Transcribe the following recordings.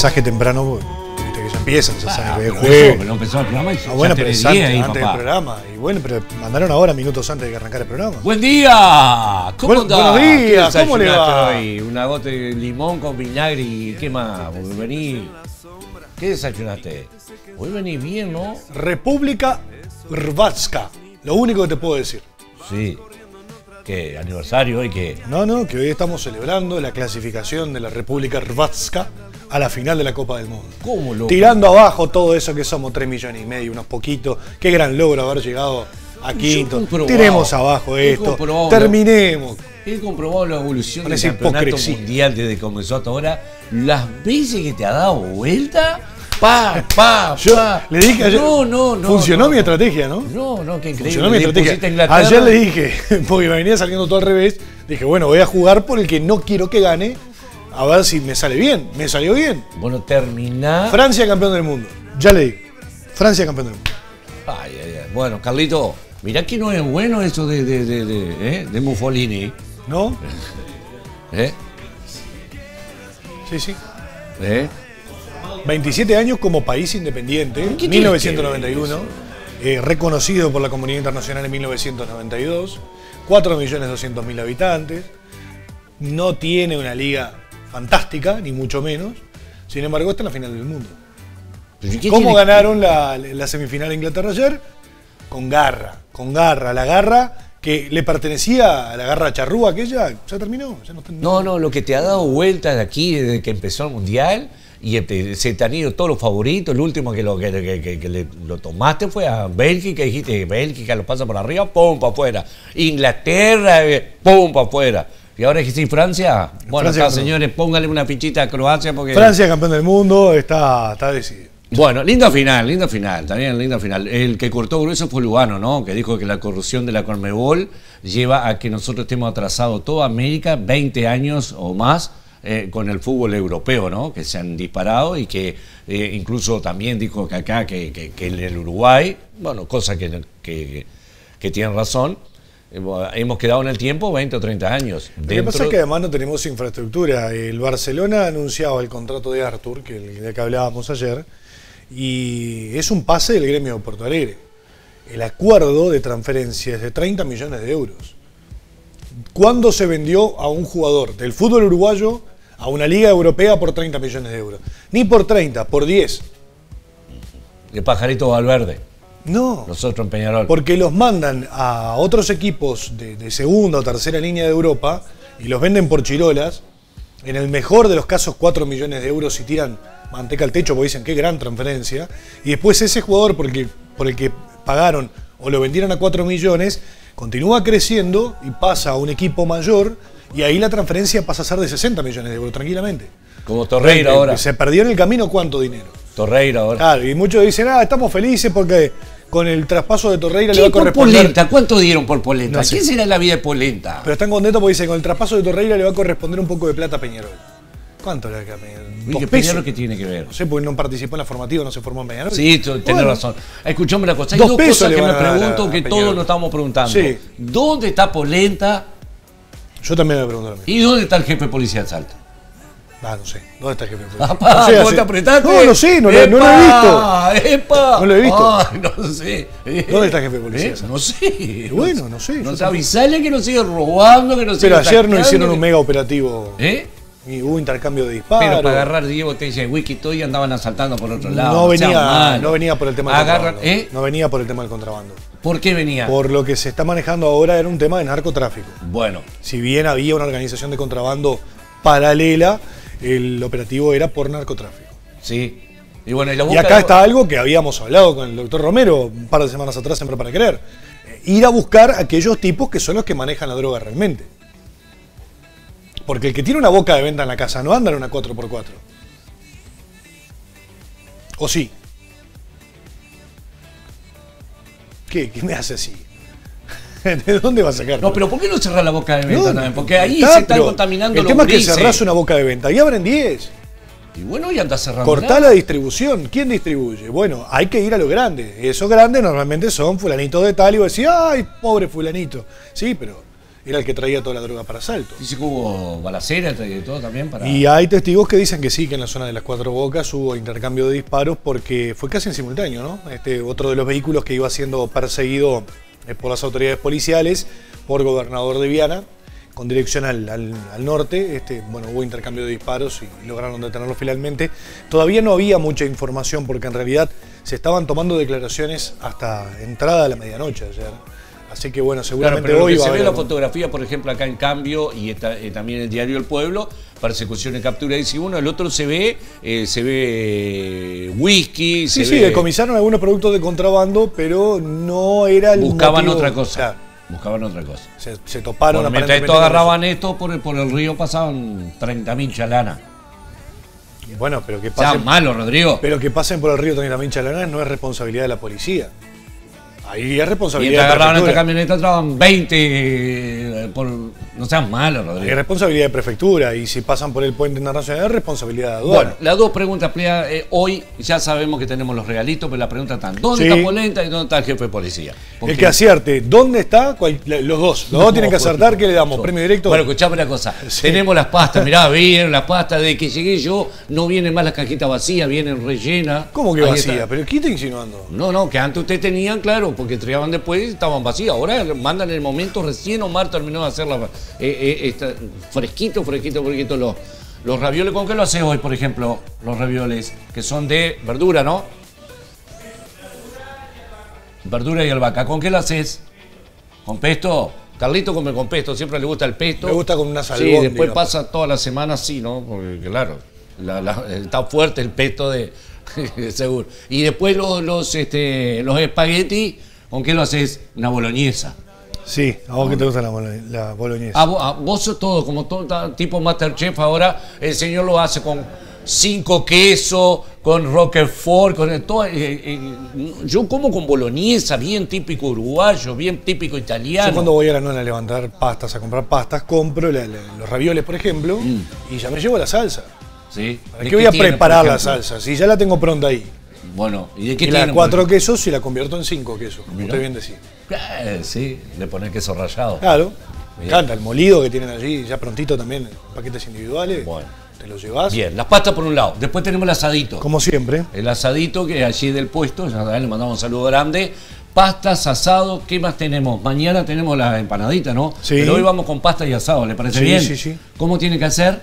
mensaje temprano, viste que ya empiezan, ya Ah, empezó, el programa y Ah, bueno, pero antes, 10 ahí, antes del programa. Y bueno, pero mandaron ahora minutos antes de que arrancara el programa. Buen día, ¿cómo Bueno, andás? buenos días, ¿Qué ¿cómo le va? hoy? Una gota de limón con vinagre y qué más, vení. ¿Qué desayunaste? Hoy venís bien, ¿no? República Hrvatska. Lo único que te puedo decir. Sí. ¿Qué? ¿Aniversario hoy qué? No, no, que hoy estamos celebrando la clasificación de la República Hrvatska a la final de la Copa del Mundo. ¿Cómo lo? Tirando abajo todo eso que somos 3 millones y medio, unos poquitos. Qué gran logro haber llegado a quinto. Tiremos abajo esto. Terminemos. He comprobado la evolución del campeonato hipocresía. mundial desde que comenzó hasta ahora. Las veces que te ha dado vuelta, pa, pa, Yo pa. le dije ayer. No, no, no. Funcionó no, mi estrategia, ¿no? No, no, qué increíble. Funcionó mi estrategia. Ayer le dije, porque me venía saliendo todo al revés, dije, bueno, voy a jugar por el que no quiero que gane, a ver si me sale bien. Me salió bien. Bueno, terminá. Francia campeón del mundo. Ya le dije. Francia campeón del mundo. Ay, ay, ay. Bueno, Carlito, mirá que no es bueno eso de, de, de, de, ¿eh? de Mussolini. ¿No? ¿Eh? Sí, sí. ¿Eh? 27 años como país independiente, ¿Qué tiene 1991, eh, reconocido por la comunidad internacional en 1992, 4.200.000 habitantes, no tiene una liga fantástica, ni mucho menos, sin embargo está en la final del mundo. Pero ¿y qué ¿Cómo ganaron la, la semifinal de Inglaterra ayer? Con garra, con garra, la garra que le pertenecía a la garra charrúa aquella, ya terminó, ya no está No, no, lo que te ha dado vuelta de aquí desde que empezó el mundial y se te han ido todos los favoritos. El último que lo, que, que- que- que le- lo tomaste fue a Bélgica, dijiste Bélgica lo pasa por arriba, pum, para afuera. Inglaterra, eh, pum, para afuera. Y ahora que sí, Francia, bueno, Francia acá señores, póngale una fichita a Croacia porque. Francia campeón del mundo, está, está decidido. Bueno, lindo final, lindo final, también lindo final. El que cortó grueso fue Lugano, ¿no? Que dijo que la corrupción de la Conmebol lleva a que nosotros estemos atrasados toda América 20 años o más eh, con el fútbol europeo, ¿no? Que se han disparado y que eh, incluso también dijo que acá, que, que- que en el Uruguay, bueno, cosa que, que, que tienen razón, hemos quedado en el tiempo 20 o 30 años. Lo que pasa es que además no tenemos infraestructura. El Barcelona ha anunciado el contrato de Arthur, que el del que hablábamos ayer, y es un pase del gremio de Porto Alegre. El acuerdo de transferencia es de 30 millones de euros. ¿Cuándo se vendió a un jugador del fútbol uruguayo a una liga europea por 30 millones de euros? Ni por 30, por 10. El pajarito Valverde, No. nosotros en Peñarol. Porque los mandan a otros equipos de, de segunda o tercera línea de Europa y los venden por chirolas. En el mejor de los casos, 4 millones de euros y tiran manteca al techo porque dicen qué gran transferencia. Y después ese jugador por el que, por el que pagaron o lo vendieron a 4 millones, continúa creciendo y pasa a un equipo mayor y ahí la transferencia pasa a ser de 60 millones de euros tranquilamente. Como Torreira ahora. Se perdió en el camino cuánto dinero. Torreira ahora. Claro, y muchos dicen, ah, estamos felices porque con el traspaso de Torreira le va a ¿Quién por corresponder. Polenta? ¿Cuánto dieron por Polenta? No sé. ¿Quién será la vida de Polenta? Pero están contentos porque dicen, con el traspaso de Torreira le va a corresponder un poco de plata a Peñarol. ¿Cuánto le va a Peñarol? ¿Y ¿Dos qué? Peñarol qué tiene que ver? No sé, porque no participó en la formativa, no se formó en Peñarol. Sí, tenés Bueno, razón. Escuchame una cosa. Hay Dos dos, pesos cosas que me pregunto a que todos nos estamos preguntando. Sí. ¿Dónde está Polenta Yo también me pregunto lo mismo. y dónde está el jefe policía de Salta? Ah, no sé. ¿Dónde está el jefe de policía? Apá, no sé, ¿vos hace- te apretaste? No, no sé, no, lo- no lo he visto. ¡Epa! No lo he visto. Ay, no sé. ¿Dónde está el jefe de policía? ¿Eh? No sé. bueno, no sé, No avisale que nos sigue robando, que nos sigue Pero ayer no hicieron que- un mega operativo. ¿Eh? Y hubo intercambio de disparos. Pero para agarrar 10 botellas de whisky todo y andaban asaltando por otro lado. no, venía, no venía por el tema del contrabando. ¿eh? No venía por el tema del contrabando. ¿Por qué venía? Por lo que se está manejando ahora era un tema de narcotráfico. Bueno, Si bien había una organización de contrabando paralela, el operativo era por narcotráfico. sí. Y bueno, y la Y busca acá de- está algo que habíamos hablado con el doctor Romero un par de semanas atrás, siempre para creer. Eh, Ir a buscar a aquellos tipos que son los que manejan la droga realmente. Porque el que tiene una boca de venta en la casa no anda en una 4x4. ¿O sí? ¿Qué? ¿Qué me hace así? ¿De dónde va a sacar? No, pero ¿por qué no cerrar la boca de venta No, también? Porque ahí está, se están contaminando El los tema es que cerrás una boca de venta y abren 10. Y bueno, ya anda cerrando. Cortá nada. la distribución. ¿Quién distribuye? Bueno, hay que ir a lo grande. Esos grandes normalmente son fulanitos de tal y vos decís, ay, pobre fulanito. Sí, pero era el que traía toda la droga para asalto. Dice que hubo balacera y todo también para. Y hay testigos que dicen que sí, que en la zona de las Cuatro Bocas hubo intercambio de disparos porque fue casi en simultáneo, ¿no? Este, otro de los vehículos que iba siendo perseguido por las autoridades policiales, por gobernador de Viana, con dirección al, al- norte. Este, bueno, hubo intercambio de disparos y lograron detenerlo finalmente. Todavía no había mucha información porque en realidad se estaban tomando declaraciones hasta entrada a la medianoche ayer. Así que bueno, Claro, seguramente pero lo hoy que va a se ve la fotografía, por ejemplo, acá en Cambio y está, eh, también el diario El Pueblo, persecución y captura dice uno, el otro se ve, eh, se ve eh, whisky, Sí, se sí, ve- decomisaron algunos productos de contrabando, pero no era el buscaban motivo- otra cosa. Claro, Buscaban otra cosa. se, se toparon Bueno, mientras aparentemente esto con agarraban esto, por el, por el río pasaban 30.000 chalanas. Bueno, pero que pasen, malo, Rodrigo. pero que pasen por el río también Chalanas no es responsabilidad de la policía. Ahí es responsabilidad Mientras de agarraban esta camioneta, traban 20 eh, por... No sean malos, Es Rodrigo. responsabilidad de prefectura y si pasan por el puente internacional es responsabilidad de aduana. Bueno, las dos preguntas, Plea, eh, hoy ya sabemos que tenemos los regalitos, pero la pregunta está, ¿dónde Sí. está Polenta y dónde está el jefe de policía? el que acierte, ¿dónde está? Cual- los dos. Los dos tienen que acertar, ¿qué le damos? ¿Premio directo? Bueno, escuchame una cosa. Sí. Tenemos las pastas, mirá, vienen las pastas. De que llegué yo, no vienen más las cajitas vacías, vienen rellenas. ¿Cómo que Ahí vacía? está. ¿Pero qué está insinuando? No, no, que antes ustedes tenían, claro, porque entregaban después y estaban vacías. Ahora mandan en el momento, recién Omar terminó de hacerla. Eh, eh, fresquito, fresquito, fresquito. Los, los ravioles, ¿con qué lo haces hoy, por ejemplo? Los ravioles, que son de verdura, ¿no? Verdura y albahaca. ¿Con qué lo haces? ¿Con pesto? Carlito come con pesto, siempre le gusta el pesto. Me gusta con una Sí, albóndiga. después pasa toda la semana así, ¿no? Porque claro, la- la- está fuerte el pesto de seguro. Y después los, los, este, los espaguetis, ¿con qué lo haces? Una boloñesa. Sí, a vos que te gusta la, la boloñesa. A, vo- a vos todo, como todo tipo Masterchef ahora, el señor lo hace con cinco quesos, con Roquefort, con el- todo. eh, eh, yo como con boloñesa, bien típico uruguayo, bien típico italiano. Yo cuando voy a la nona a levantar pastas, a comprar pastas, compro la- la- los ravioles, por ejemplo, y ya me llevo la salsa. ¿Sí? ¿Para Mm. ¿De qué voy a tiene, preparar la salsa? Si ya la tengo pronta ahí. Bueno, ¿y de qué Y tiene? cuatro quesos y la convierto en cinco quesos, como usted bien decía. Eh, sí, le pones queso rallado. Claro. Me encanta el molido que tienen allí, ya prontito también, paquetes individuales. Bueno. Te los llevas. Bien, las pastas por un lado. Después tenemos el asadito. Como siempre. El asadito que allí del puesto, ya le mandamos un saludo grande. Pastas, asado, ¿qué más tenemos? Mañana tenemos la empanadita, ¿no? Sí. Pero hoy vamos con pasta y asado, ¿le parece Sí, bien? sí, sí. ¿Cómo tiene que hacer?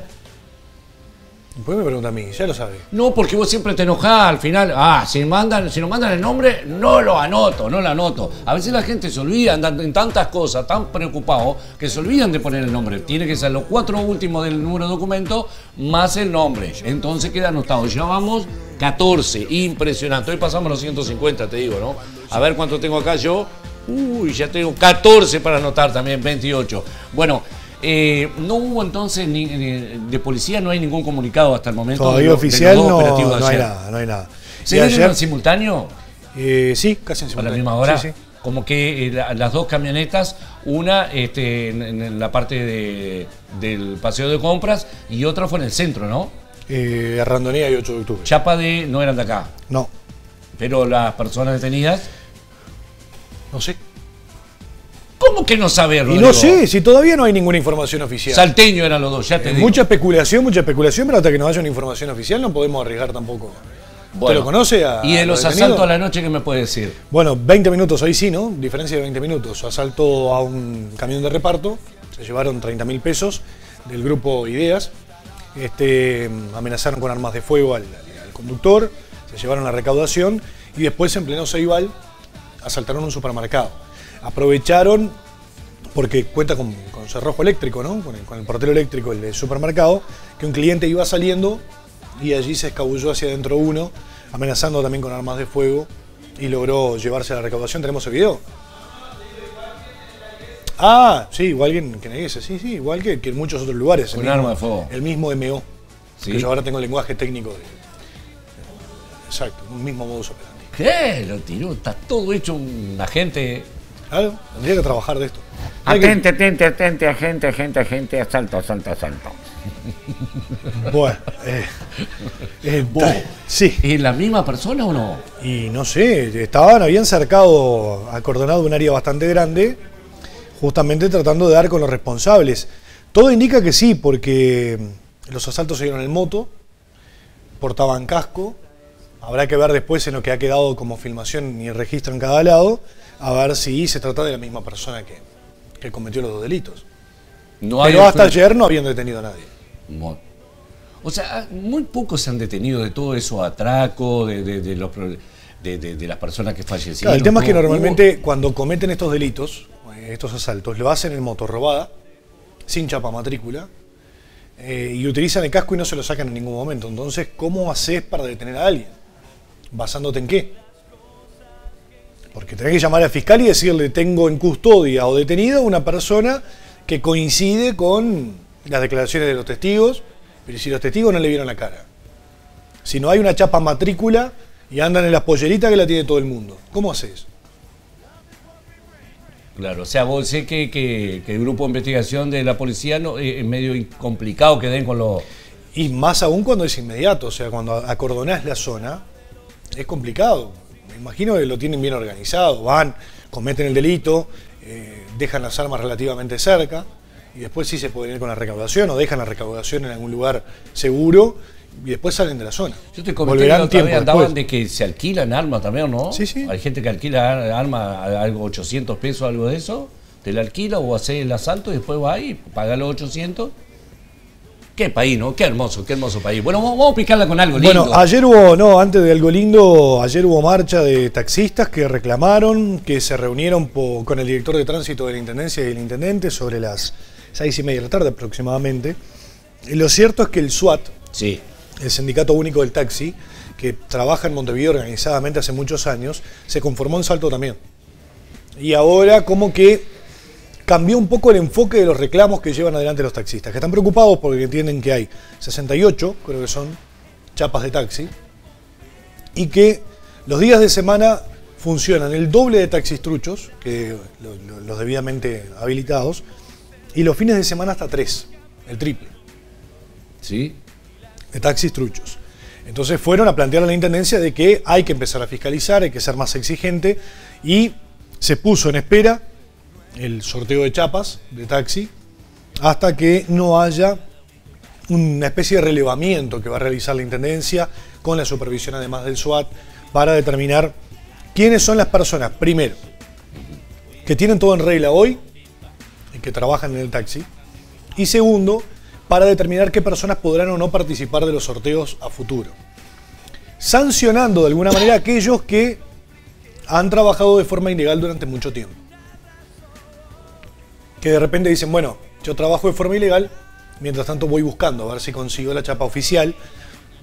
Después me pregunta a mí, ya lo sabe. No, porque vos siempre te enojás al final. Ah, si mandan, si nos mandan el nombre, no lo anoto, no lo anoto. A veces la gente se olvida, en tantas cosas, tan preocupados, que se olvidan de poner el nombre. Tiene que ser los cuatro últimos del número de documento más el nombre. Entonces queda anotado. Ya vamos 14, impresionante. Hoy pasamos los 150, te digo, ¿no? A ver cuánto tengo acá yo. Uy, ya tengo 14 para anotar también, 28. Bueno, eh, no hubo entonces ni, ni- de policía, no hay ningún comunicado hasta el momento. Todavía de oficial no, de no hay nada, no hay nada. ¿Se dieron en simultáneo? eh, sí, casi en ¿A la simultáneo. misma hora? Sí, sí. Como que eh, la- las dos camionetas, una este, en, en la parte de- del paseo de compras y otra fue en el centro, ¿no? Eh, Randonía y 8 de octubre. Chapa de no eran de acá, No, pero las personas detenidas, no sé. ¿Cómo que no sabes, Y Rodrigo? no sé, si todavía no hay ninguna información oficial. Salteño eran los dos, ya te Eh, digo. mucha especulación, mucha especulación, pero hasta que no haya una información oficial no podemos arriesgar tampoco. Bueno, ¿Te lo conoce? A, ¿Y de los asaltos a la noche qué me puede decir? Bueno, 20 minutos ahí sí, ¿no? Diferencia de 20 minutos. Asalto a un camión de reparto, se llevaron 30 mil pesos del grupo Ideas. Este, amenazaron con armas de fuego al, al conductor, se llevaron la recaudación y después en pleno Ceibal asaltaron un supermercado. Aprovecharon, porque cuenta con, con cerrojo eléctrico, ¿no? Con el, con el portero eléctrico el del supermercado, que un cliente iba saliendo y allí se escabulló hacia adentro uno, amenazando también con armas de fuego y logró llevarse la recaudación. ¿Tenemos el video? Ah, sí, igual que en, que en Eguese, sí, sí, igual que, que en muchos otros lugares. Un arma de fuego. El mismo MO. Sí. Que yo ahora tengo el lenguaje técnico de. Exacto, un mismo modus operandi. ¿Qué? Lo tiró, está todo hecho un agente. Claro, tendría que trabajar de esto. Atente, atente, atente, agente, agente, agente, asalto, asalto, asalto. Bueno, eh, eh, Vos. ta- sí, ¿Es la misma persona o no? y no sé, estaban, habían cercado, acordonado un área bastante grande, justamente tratando de dar con los responsables. Todo indica que sí, porque los asaltos se dieron en moto, portaban casco, habrá que ver después en lo que ha quedado como filmación y registro en cada lado, a ver si se trata de la misma persona que, que cometió los dos delitos. No Pero hasta ayer no habían detenido a nadie. O sea, muy pocos se han detenido de todo eso atraco, de, de- de los de, las personas que fallecieron. Claro, el tema es que Hubo- normalmente cuando cometen estos delitos, eh, estos asaltos, lo hacen en moto robada, sin chapa matrícula, eh, y utilizan el casco y no se lo sacan en ningún momento. Entonces, ¿cómo haces para detener a alguien? ¿Basándote en qué? Porque tenés que llamar al fiscal y decirle, tengo en custodia o detenido a una persona que coincide con las declaraciones de los testigos, pero si los testigos no le vieron la cara. Si no hay una chapa matrícula y andan en las polleritas que la tiene todo el mundo. ¿Cómo haces? Claro, o sea, vos sé que, que- que el grupo de investigación de la policía no, eh, es medio complicado que den con los... Y más aún cuando es inmediato, o sea, cuando acordonás la zona, es complicado. Imagino que lo tienen bien organizado, van, cometen el delito, eh, dejan las armas relativamente cerca y después sí se pueden ir con la recaudación o dejan la recaudación en algún lugar seguro y después salen de la zona. Yo te Volverán tiempo andaban de que se alquilan armas también, ¿no? Sí, sí. Hay gente que alquila armas, algo 800 pesos, algo de eso. Te la alquila o hace el asalto y después va ahí, paga los 800. Qué país, ¿no? Qué hermoso, qué hermoso país. Bueno, vamos, a picarla con algo lindo. Bueno, ayer hubo, no, antes de algo lindo, ayer hubo marcha de taxistas que reclamaron, que se reunieron po- con el director de tránsito de la Intendencia y el Intendente sobre las seis y media de la tarde aproximadamente. Y lo cierto es que el SWAT, Sí. el Sindicato Único del Taxi, que trabaja en Montevideo organizadamente hace muchos años, se conformó en Salto también. Y ahora como que cambió un poco el enfoque de los reclamos que llevan adelante los taxistas, que están preocupados porque entienden que hay 68, creo que son, chapas de taxi, y que los días de semana funcionan el doble de taxis truchos, que lo- lo- los debidamente habilitados, y los fines de semana hasta tres, el triple ¿Sí? de taxis truchos. Entonces fueron a plantear a la Intendencia de que hay que empezar a fiscalizar, hay que ser más exigente y se puso en espera el sorteo de chapas de taxi hasta que no haya una especie de relevamiento que va a realizar la Intendencia con la supervisión además del SWAT para determinar quiénes son las personas, primero, que tienen todo en regla hoy y que trabajan en el taxi, y segundo, para determinar qué personas podrán o no participar de los sorteos a futuro. Sancionando de alguna manera a aquellos que han trabajado de forma ilegal durante mucho tiempo. Que de repente dicen, bueno, yo trabajo de forma ilegal, mientras tanto voy buscando a ver si consigo la chapa oficial.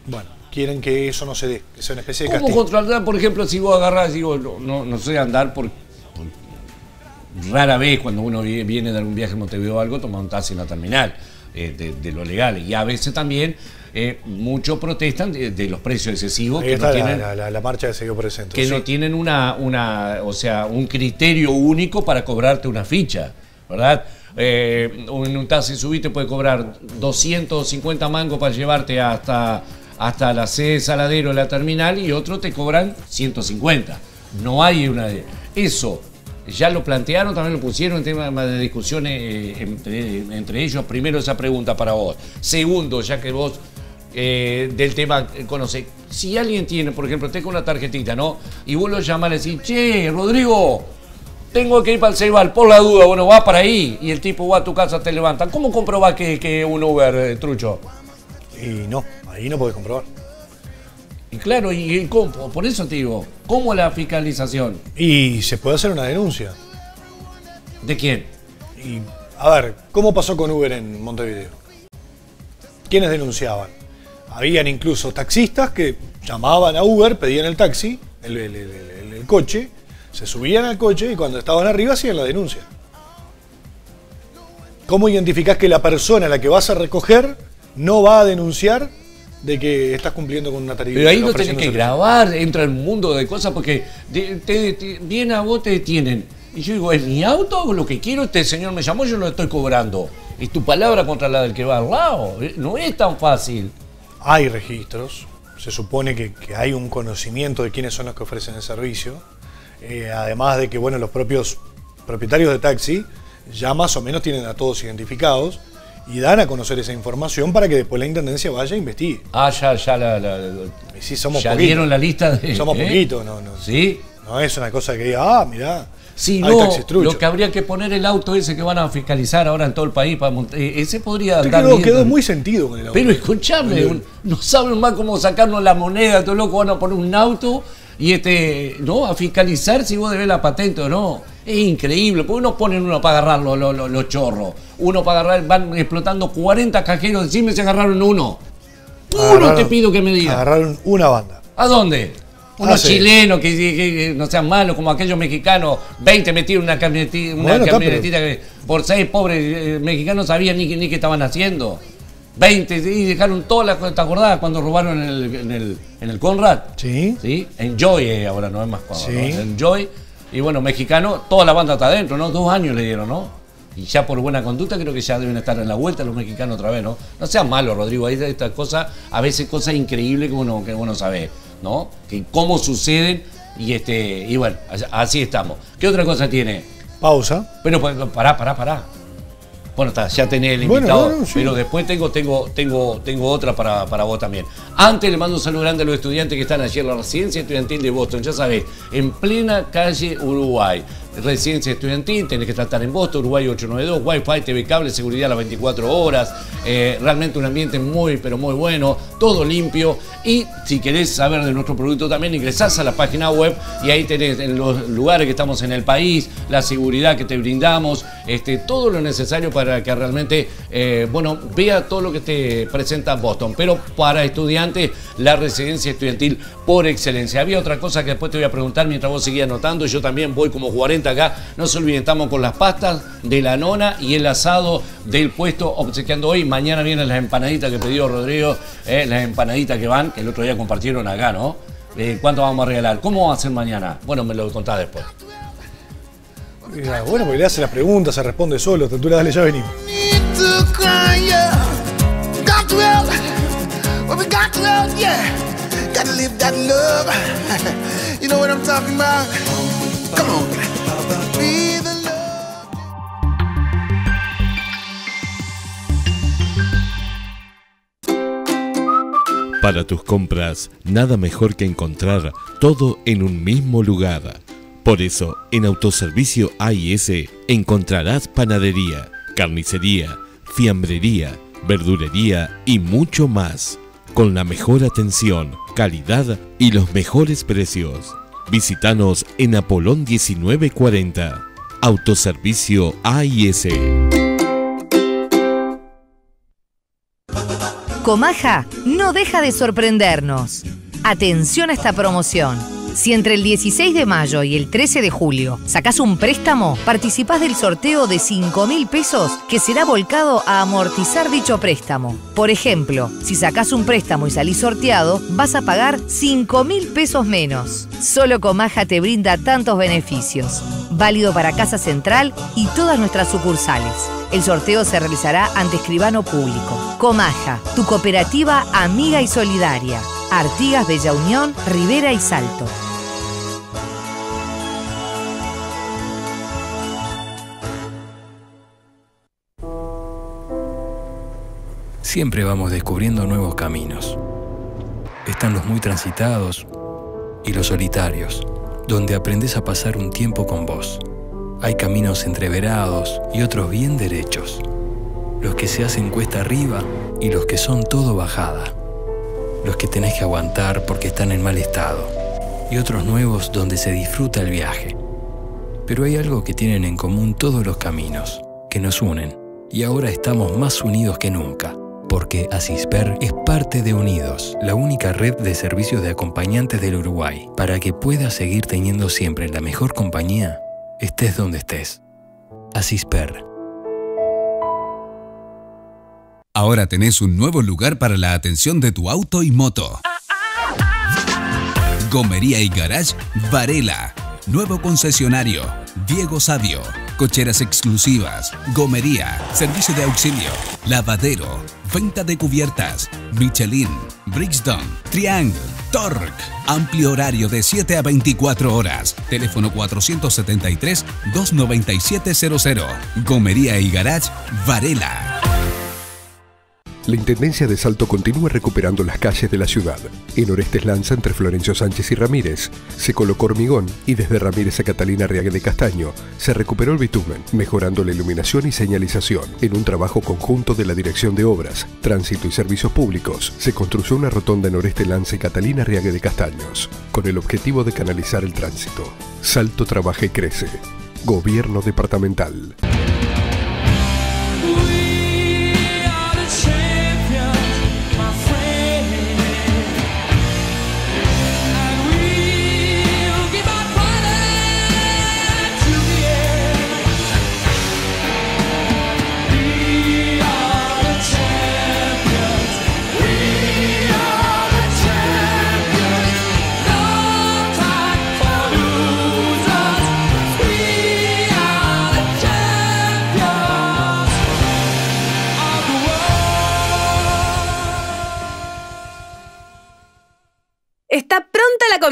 Bueno, quieren que eso no se dé, que sea una especie de ¿Cómo castigo. controlar, por ejemplo, si vos agarrás, digo, no, no, no sé andar por, por- Rara vez cuando uno vi- viene de algún viaje a Montevideo o algo, toma un taxi en la terminal, eh, de, de lo legal. Y a veces también eh, muchos protestan de, de los precios excesivos Ahí que está no la, tienen... la- la- la marcha que se dio centro. que no tienen una, una, o sea, un criterio único para cobrarte una ficha, ¿verdad? Eh, en un taxi subite puede cobrar 250 mangos para llevarte hasta, hasta la sede Saladero de la terminal y otro te cobran 150. No hay una de... Eso, ya lo plantearon, también lo pusieron en tema de discusiones eh, entre, ellos. Primero esa pregunta para vos. Segundo, ya que vos eh, del tema eh, conoce. Si alguien tiene, por ejemplo, tengo una tarjetita, ¿no? Y vos lo llamás y decís, che, Rodrigo, tengo que ir para el Ceibal, por la duda, bueno, va para ahí. Y el tipo va a tu casa, te levantan. ¿Cómo comprobás que que es un Uber, eh, trucho? Y no, ahí no podés comprobar. Y claro, y, y cómo, por eso te digo, ¿cómo la fiscalización? Y se puede hacer una denuncia. ¿De quién? Y, a ver, ¿cómo pasó con Uber en Montevideo? ¿Quiénes denunciaban? Habían incluso taxistas que llamaban a Uber, pedían el taxi, el, el- el- el- el coche, se subían al coche y cuando estaban arriba hacían la denuncia. ¿Cómo identificás que la persona a la que vas a recoger no va a denunciar de que estás cumpliendo con una tarifa? Pero ahí no tenés que un grabar, entra el mundo de cosas porque te, a vos, te detienen. Y yo digo, ¿es mi auto? Lo que quiero, este señor me llamó, yo lo estoy cobrando. Y tu palabra contra la del que va al lado. Eh, No es tan fácil. Hay registros, se supone que, que hay un conocimiento de quiénes son los que ofrecen el servicio, eh, además de que bueno, los propios propietarios de taxi ya más o menos tienen a todos identificados y dan a conocer esa información para que después la intendencia vaya e investigue. Ah, ya, ya la, la- sí, somos ya poquitos. dieron la lista de. Somos ¿eh? poquitos, no, no. Sí. No es una cosa que diga, ah, mirá. Sí, no, lo que habría que poner el auto ese que van a fiscalizar ahora en todo el país para montar, eh, ese podría andar quedó, bien quedó muy sentido con el auto. Pero escuchame, no saben más cómo sacarnos la moneda, todo loco van a poner un auto y este, ¿no? A fiscalizar si vos debes la patente o no. Es increíble, porque uno ponen uno para agarrar los, los- los- chorros. Uno para agarrar, van explotando 40 cajeros, decime si agarraron uno. Uno te pido que me diga. Agarraron una banda. ¿A dónde? Unos Ah, sí. chilenos que, que- que no sean malos, como aquellos mexicanos, 20 metidos en una camionetita, una Bueno, camionetita que por seis pobres eh, mexicanos sabían ni, ni qué estaban haciendo. 20 y dejaron todas las cosas, ¿te acordás cuando robaron en el, en el, en el Conrad? Sí. ¿Sí? Enjoy eh, ahora, no es más Conrad, Sí. ¿no? Enjoy. Y bueno, mexicano, toda la banda está adentro, ¿no? Dos años le dieron, ¿no? Y ya por buena conducta creo que ya deben estar en la vuelta los mexicanos otra vez, ¿no? No sean malos, Rodrigo, hay estas cosas, a veces cosas increíbles que uno, que uno sabe, ¿no? Que cómo suceden y este y bueno, as- así estamos. ¿Qué otra cosa tiene? Pausa. Bueno, pues pará, pará, pará. Bueno, está, ya tenés el invitado, sí. pero después tengo, tengo, tengo, tengo otra para, para vos también. Antes le mando un saludo grande a los estudiantes que están allí en la residencia estudiantil de Boston, ya sabés, en plena calle Uruguay. Residencia estudiantil, tenés que tratar en Boston, Uruguay 892, Wi-Fi, TV cable, seguridad a las 24 horas. eh, realmente un ambiente muy, pero muy bueno, todo limpio. Y si querés saber de nuestro producto también, ingresás a la página web y ahí tenés en los lugares que estamos en el país, la seguridad que te brindamos, este, todo lo necesario para que realmente, eh, bueno, vea todo lo que te presenta Boston. Pero para estudiantes, la residencia estudiantil por excelencia. Había otra cosa que después te voy a preguntar mientras vos seguías anotando. Yo también voy como 40 acá. No se olviden, estamos con las pastas de la nona y el asado del puesto obsequiando hoy. Mañana vienen las empanaditas que pidió Rodrigo, eh, las empanaditas que van, que el otro día compartieron acá, ¿no? Eh, ¿Cuánto vamos a regalar? ¿Cómo va a ser mañana? Bueno, me lo contás después. Mira, bueno, porque le hace las preguntas, se responde solo. Tentura, dale, ya venimos. need to cry, yeah. Got to help. Well, we got to help, yeah. Gotta live that love. you know what I'm talking about? Come on. Para tus compras, nada mejor que encontrar todo en un mismo lugar. Por eso, en Autoservicio AIS encontrarás panadería, carnicería, fiambrería, verdurería y mucho más. Con la mejor atención, calidad y los mejores precios. Visítanos en Apolón 1940. Autoservicio AIS. Comaja no deja de sorprendernos. Atención a esta promoción. Si entre el 16 de mayo y el 13 de julio sacás un préstamo, participás del sorteo de 5 mil pesos que será volcado a amortizar dicho préstamo. Por ejemplo, si sacás un préstamo y salís sorteado, vas a pagar 5 mil pesos menos. Solo Comaja te brinda tantos beneficios. Válido para Casa Central y todas nuestras sucursales. El sorteo se realizará ante escribano público. Comaja, tu cooperativa amiga y solidaria. Artigas, Bella Unión, Rivera y Salto. Siempre vamos descubriendo nuevos caminos. Están los muy transitados y los solitarios, donde aprendes a pasar un tiempo con vos. Hay caminos entreverados y otros bien derechos. Los que se hacen cuesta arriba y los que son todo bajada. Los que tenés que aguantar porque están en mal estado. Y otros nuevos donde se disfruta el viaje. Pero hay algo que tienen en común todos los caminos, que nos unen. Y ahora estamos más unidos que nunca, porque Asisper es parte de Unidos, la única red de servicios de acompañantes del Uruguay, para que puedas seguir teniendo siempre la mejor compañía, estés donde estés. Asisper. Ahora tenés un nuevo lugar para la atención de tu auto y moto. Gomería y Garage Varela. Nuevo concesionario. Diego Sabio. Cocheras exclusivas. Gomería. Servicio de auxilio. Lavadero. Venta de cubiertas. Michelin. Brixton. Triangle. Torque. Amplio horario de 7 a 24 horas. Teléfono 473-29700. Gomería y Garage Varela. La Intendencia de Salto continúa recuperando las calles de la ciudad. En Orestes Lanza, entre Florencio Sánchez y Ramírez, se colocó hormigón y desde Ramírez a Catalina Riague de Castaño se recuperó el bitumen, mejorando la iluminación y señalización. En un trabajo conjunto de la Dirección de Obras, Tránsito y Servicios Públicos, se construyó una rotonda en Orestes Lanza y Catalina Riague de Castaños, con el objetivo de canalizar el tránsito. Salto trabaja y crece. Gobierno Departamental.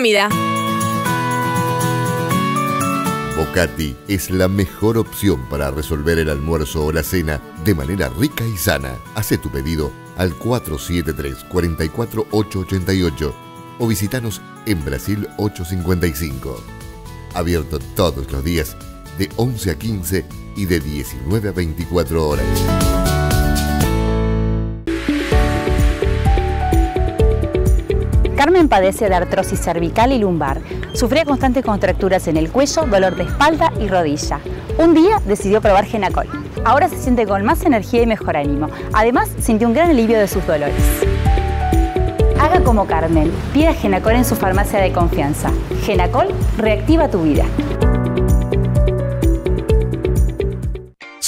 Comida. Bocati es la mejor opción para resolver el almuerzo o la cena de manera rica y sana. Hace tu pedido al 473-44888 o visitanos en Brasil 855. Abierto todos los días de 11 a 15 y de 19 a 24 horas. Carmen padece de artrosis cervical y lumbar. Sufría constantes contracturas en el cuello, dolor de espalda y rodilla. Un día decidió probar Genacol. Ahora se siente con más energía y mejor ánimo. Además, sintió un gran alivio de sus dolores. Haga como Carmen. Pida Genacol en su farmacia de confianza. Genacol reactiva tu vida.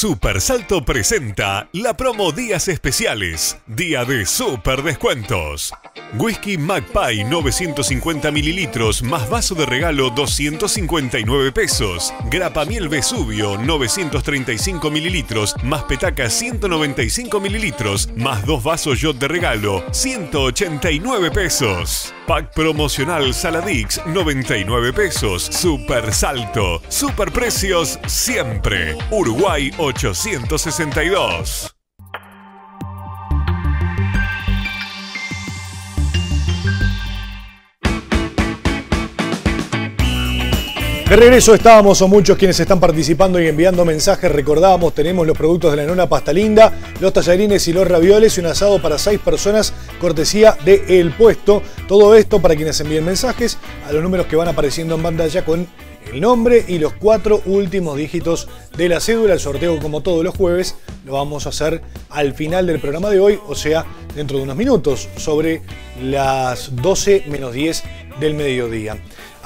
Super Salto presenta la promo Días Especiales, día de super descuentos. Whisky Magpie 950 mililitros más vaso de regalo 259 pesos. Grapa miel Vesubio 935 mililitros más petaca 195 mililitros más dos vasos Yacht de regalo 189 pesos. Pack promocional Saladix 99 pesos. Super Salto. Super precios siempre. Uruguay 862. De regreso estábamos, son muchos quienes están participando y enviando mensajes. Recordábamos, tenemos los productos de la nona pasta linda, los tallarines y los ravioles y un asado para seis personas, cortesía de El Puesto. Todo esto para quienes envíen mensajes a los números que van apareciendo en pantalla con el nombre y los cuatro últimos dígitos de la cédula. El sorteo, como todos los jueves, lo vamos a hacer al final del programa de hoy, o sea, dentro de unos minutos, sobre las 12 menos 10 del mediodía.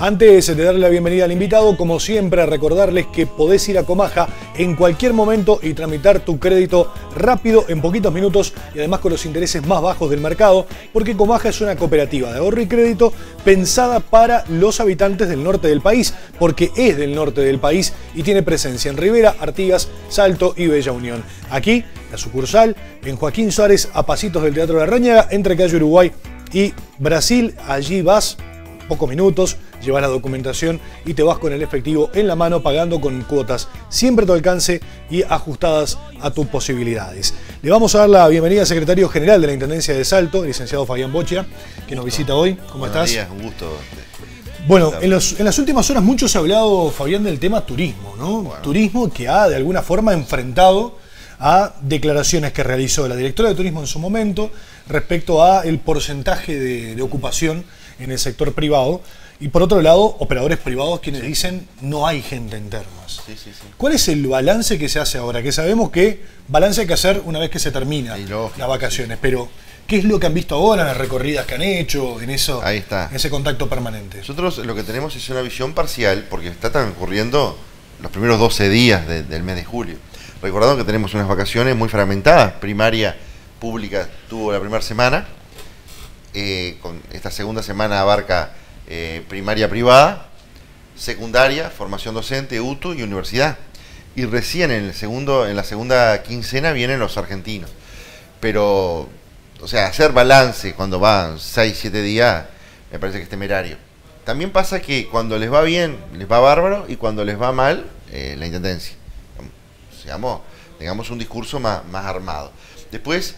Antes de darle la bienvenida al invitado, como siempre, recordarles que podés ir a Comaja en cualquier momento y tramitar tu crédito rápido en poquitos minutos y además con los intereses más bajos del mercado, porque Comaja es una cooperativa de ahorro y crédito pensada para los habitantes del norte del país, porque es del norte del país y tiene presencia en Rivera, Artigas, Salto y Bella Unión. Aquí, la sucursal, en Joaquín Suárez, a pasitos del Teatro de la entre Calle Uruguay y Brasil. Allí vas pocos minutos, llevas la documentación y te vas con el efectivo en la mano pagando con cuotas siempre a tu alcance y ajustadas a tus posibilidades. Le vamos a dar la bienvenida al secretario general de la Intendencia de Salto, el licenciado Fabián Bochia, que nos visita hoy. ¿Cómo Buenos estás? días, un gusto. Bueno, en, los- en las últimas horas mucho se ha hablado, Fabián, del tema turismo, ¿no? Turismo que ha de alguna forma enfrentado a declaraciones que realizó la directora de turismo en su momento respecto a el porcentaje de, de ocupación en el sector privado y por otro lado operadores privados quienes dicen no hay gente en termas. Sí, sí, sí. ¿Cuál es el balance que se hace ahora? Que sabemos que balance hay que hacer una vez que se termina las vacaciones, pero ¿qué es lo que han visto ahora en las recorridas que han hecho, en eso, Ahí está. en ese contacto permanente? Nosotros lo que tenemos es una visión parcial porque está transcurriendo los primeros 12 días de- del mes de julio. Recordando que tenemos unas vacaciones muy fragmentadas. Primaria pública tuvo la primera semana. Eh, con esta segunda semana abarca eh, primaria privada, secundaria, formación docente, UTU y universidad. Y recién en el segundo, en la segunda quincena vienen los argentinos. Pero, o sea, hacer balance cuando van 6, 7 días me parece que es temerario. También pasa que cuando les va bien, les va bárbaro, y cuando les va mal, eh, la intendencia. Seamos, tengamos un discurso más, armado. Después,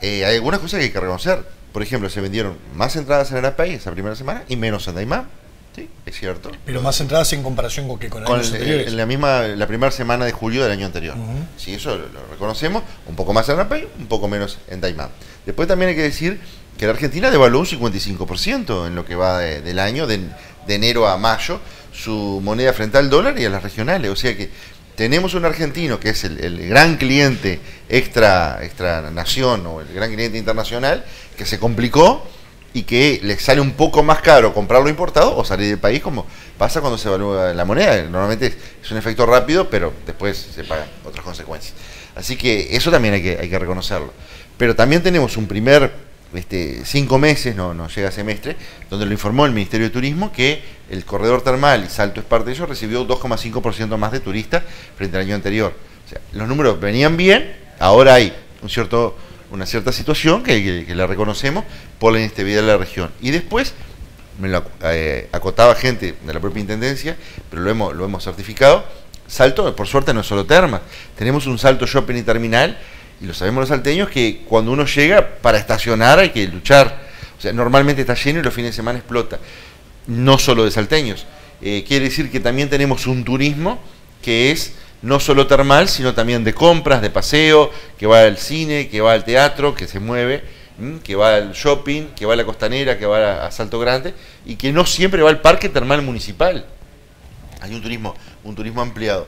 hay algunas cosas que hay que reconocer. Por ejemplo, se vendieron más entradas en Arapay esa primera semana y menos en Daimán. Sí, es cierto. Pero más entradas en comparación con que con, Con años el- anteriores. en la misma, la primera semana de julio del año anterior. Sí, eso lo, lo reconocemos. Un poco más en Arapay, un poco menos en Daimán. Después también hay que decir que la Argentina devaluó un 55% en lo que va de- del año, de, de enero a mayo, su moneda frente al dólar y a las regionales. O sea que tenemos un argentino que es el, gran cliente extra, extra nación o el gran cliente internacional que se complicó y que le sale un poco más caro comprarlo importado o salir del país como pasa cuando se evalúa la moneda. Normalmente es, un efecto rápido, pero después se pagan otras consecuencias. Así que eso también hay que reconocerlo. Pero también tenemos un primer este, cinco meses, no, no llega semestre, donde lo informó el Ministerio de Turismo que el corredor termal y Salto es parte de ello, recibió 2,5% más de turistas frente al año anterior. Los números venían bien, ahora hay un cierto, una cierta situación que, la reconocemos por la inestabilidad de la región. Y después, me lo eh, acotaba gente de la propia Intendencia, pero lo hemos, lo hemos certificado, Salto, por suerte, no es solo termas. Tenemos un Salto Shopping y Terminal, y lo sabemos los salteños, que cuando uno llega, para estacionar hay que luchar. O sea, normalmente está lleno y los fines de semana explota. No solo de salteños. Eh, quiere decir que también tenemos un turismo que es no solo termal, sino también de compras, de paseo, que va al cine, que va al teatro, que se mueve, que va al shopping, que va a la costanera, que va a, a Salto Grande, y que no siempre va al parque termal municipal. Hay un turismo, un turismo ampliado.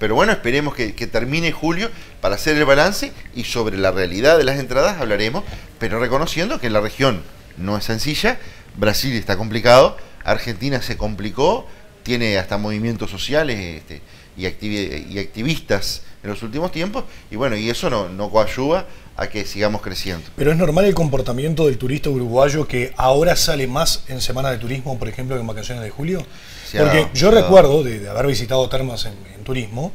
Pero bueno, esperemos que, termine julio para hacer el balance y sobre la realidad de las entradas hablaremos, pero reconociendo que la región no es sencilla, Brasil está complicado, Argentina se complicó, tiene hasta movimientos sociales este, y activistas en los últimos tiempos, y bueno, y eso no, no coayuda a que sigamos creciendo. Pero es normal el comportamiento del turista uruguayo que ahora sale más en semana de turismo, por ejemplo, que en vacaciones de julio. Porque yo recuerdo de, de haber visitado termas en, en turismo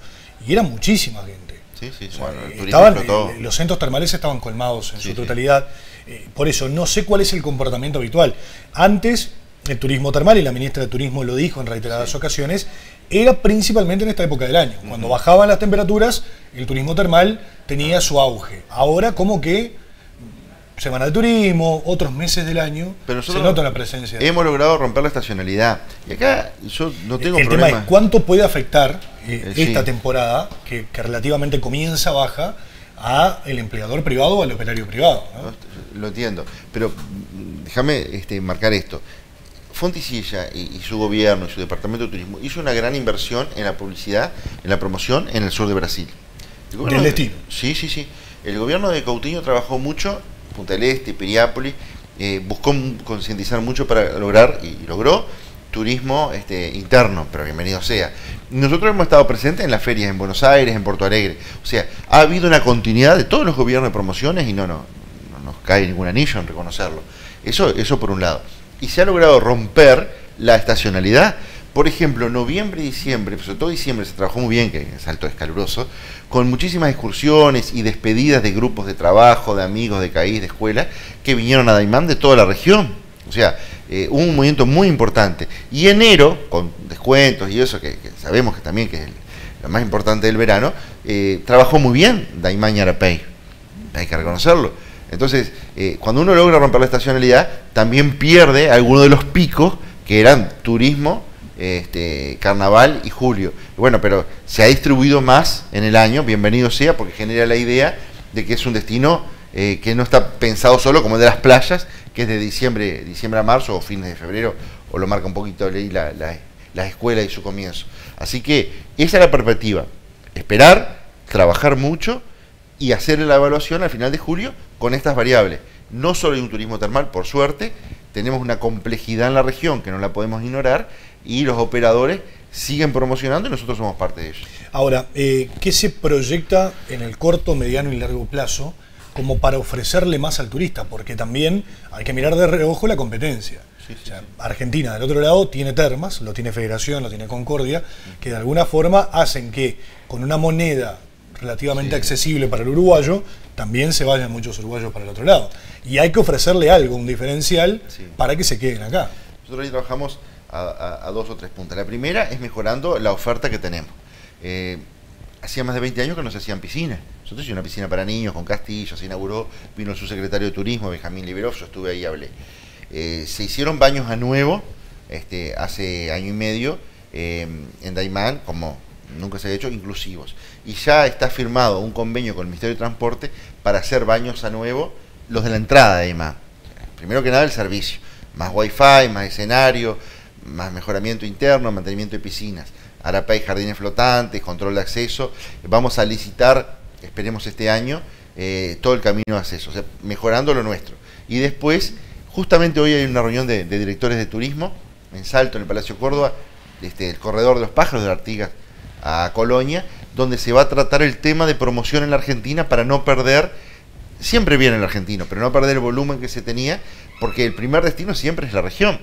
y era muchísima gente. Sí, sí, bueno, el turismo Estaban, eh, los centros termales estaban colmados en Sí, su totalidad. Eh, por eso, no sé cuál es el comportamiento habitual. Antes, el turismo termal, y la ministra de Turismo lo dijo en reiteradas ocasiones, era principalmente en esta época del año. Cuando bajaban las temperaturas, el turismo termal tenía su auge. Ahora, como que semana de turismo, otros meses del año, Pero se nota la presencia. Hemos logrado romper la estacionalidad. Y acá yo no tengo el problema. tema es cuánto puede afectar eh, Eh, sí. esta temporada, que, que relativamente comienza baja, a el empleador privado o al operario privado. ¿no? Lo entiendo, pero mm, déjame este, marcar esto. Fonticilla y, y su gobierno y su departamento de turismo hizo una gran inversión en la publicidad, en la promoción en el sur de Brasil. El gobierno Del de- destino. Sí, sí, sí. El gobierno de Coutinho trabajó mucho, Punta del Este, Piriápolis, eh, buscó concientizar mucho para lograr, y, y logró, turismo este, interno, pero bienvenido sea. Nosotros hemos estado presentes en las ferias en Buenos Aires, en Porto Alegre. O sea, ha habido una continuidad de todos los gobiernos de promociones y no, no, no nos cae ningún anillo en reconocerlo. Eso, eso por un lado. Y se ha logrado romper la estacionalidad. Por ejemplo, noviembre y diciembre, sobre todo diciembre se trabajó muy bien, que es alto, es caluroso, con muchísimas excursiones y despedidas de grupos de trabajo, de amigos, de CAIS, de escuela, que vinieron a Daimán de toda la región. O sea, eh, un movimiento muy importante. Y enero, con descuentos y eso, que, sabemos que también que es lo más importante del verano, eh, trabajó muy bien Daimán y Arapey. Hay que reconocerlo. Entonces, eh, cuando uno logra romper la estacionalidad, también pierde algunos de los picos que eran turismo, este, carnaval y julio. Bueno, pero se ha distribuido más en el año, bienvenido sea, porque genera la idea de que es un destino eh, que no está pensado solo como el de las playas, que es de diciembre, diciembre a marzo o fines de febrero, o lo marca un poquito la, la escuela y su comienzo. Así que esa es la perspectiva. Esperar, trabajar mucho y hacer la evaluación al final de julio con estas variables. No solo hay un turismo termal, por suerte, tenemos una complejidad en la región que no la podemos ignorar y los operadores siguen promocionando y nosotros somos parte de ello. Ahora, eh, ¿qué se proyecta en el corto, mediano y largo plazo como para ofrecerle más al turista? Porque también hay que mirar de reojo la competencia. O sea, Argentina, del otro lado, tiene termas, lo tiene Federación, lo tiene Concordia, que de alguna forma hacen que con una moneda relativamente accesible para el uruguayo, también se vayan muchos uruguayos para el otro lado. Y hay que ofrecerle algo, un diferencial, para que se queden acá. Nosotros ahí trabajamos a, a- a dos o tres puntas. La primera es mejorando la oferta que tenemos. Eh, hacía más de 20 años que no se hacían piscinas. Nosotros hicimos una piscina para niños con castillo, se inauguró, vino el subsecretario de Turismo, Benjamín Liberov, yo estuve ahí y hablé. Eh, se hicieron baños a nuevo este, hace año y medio eh, en Daimán, como nunca se ha hecho, inclusivos. Y ya está firmado un convenio con el Ministerio de Transporte para hacer baños a nuevo, los de la entrada de Daimán. Primero que nada el servicio, más wifi, más escenario, más mejoramiento interno, mantenimiento de piscinas, Arapay, jardines flotantes, control de acceso. Vamos a licitar, esperemos este año, eh, todo el camino de acceso, o sea, mejorando lo nuestro. Y después, justamente hoy hay una reunión de, de directores de turismo en Salto, en el Palacio Córdoba, este, el corredor de los pájaros de Artigas a Colonia, donde se va a tratar el tema de promoción en la Argentina para no perder, siempre viene el argentino, pero no perder el volumen que se tenía, porque el primer destino siempre es la región.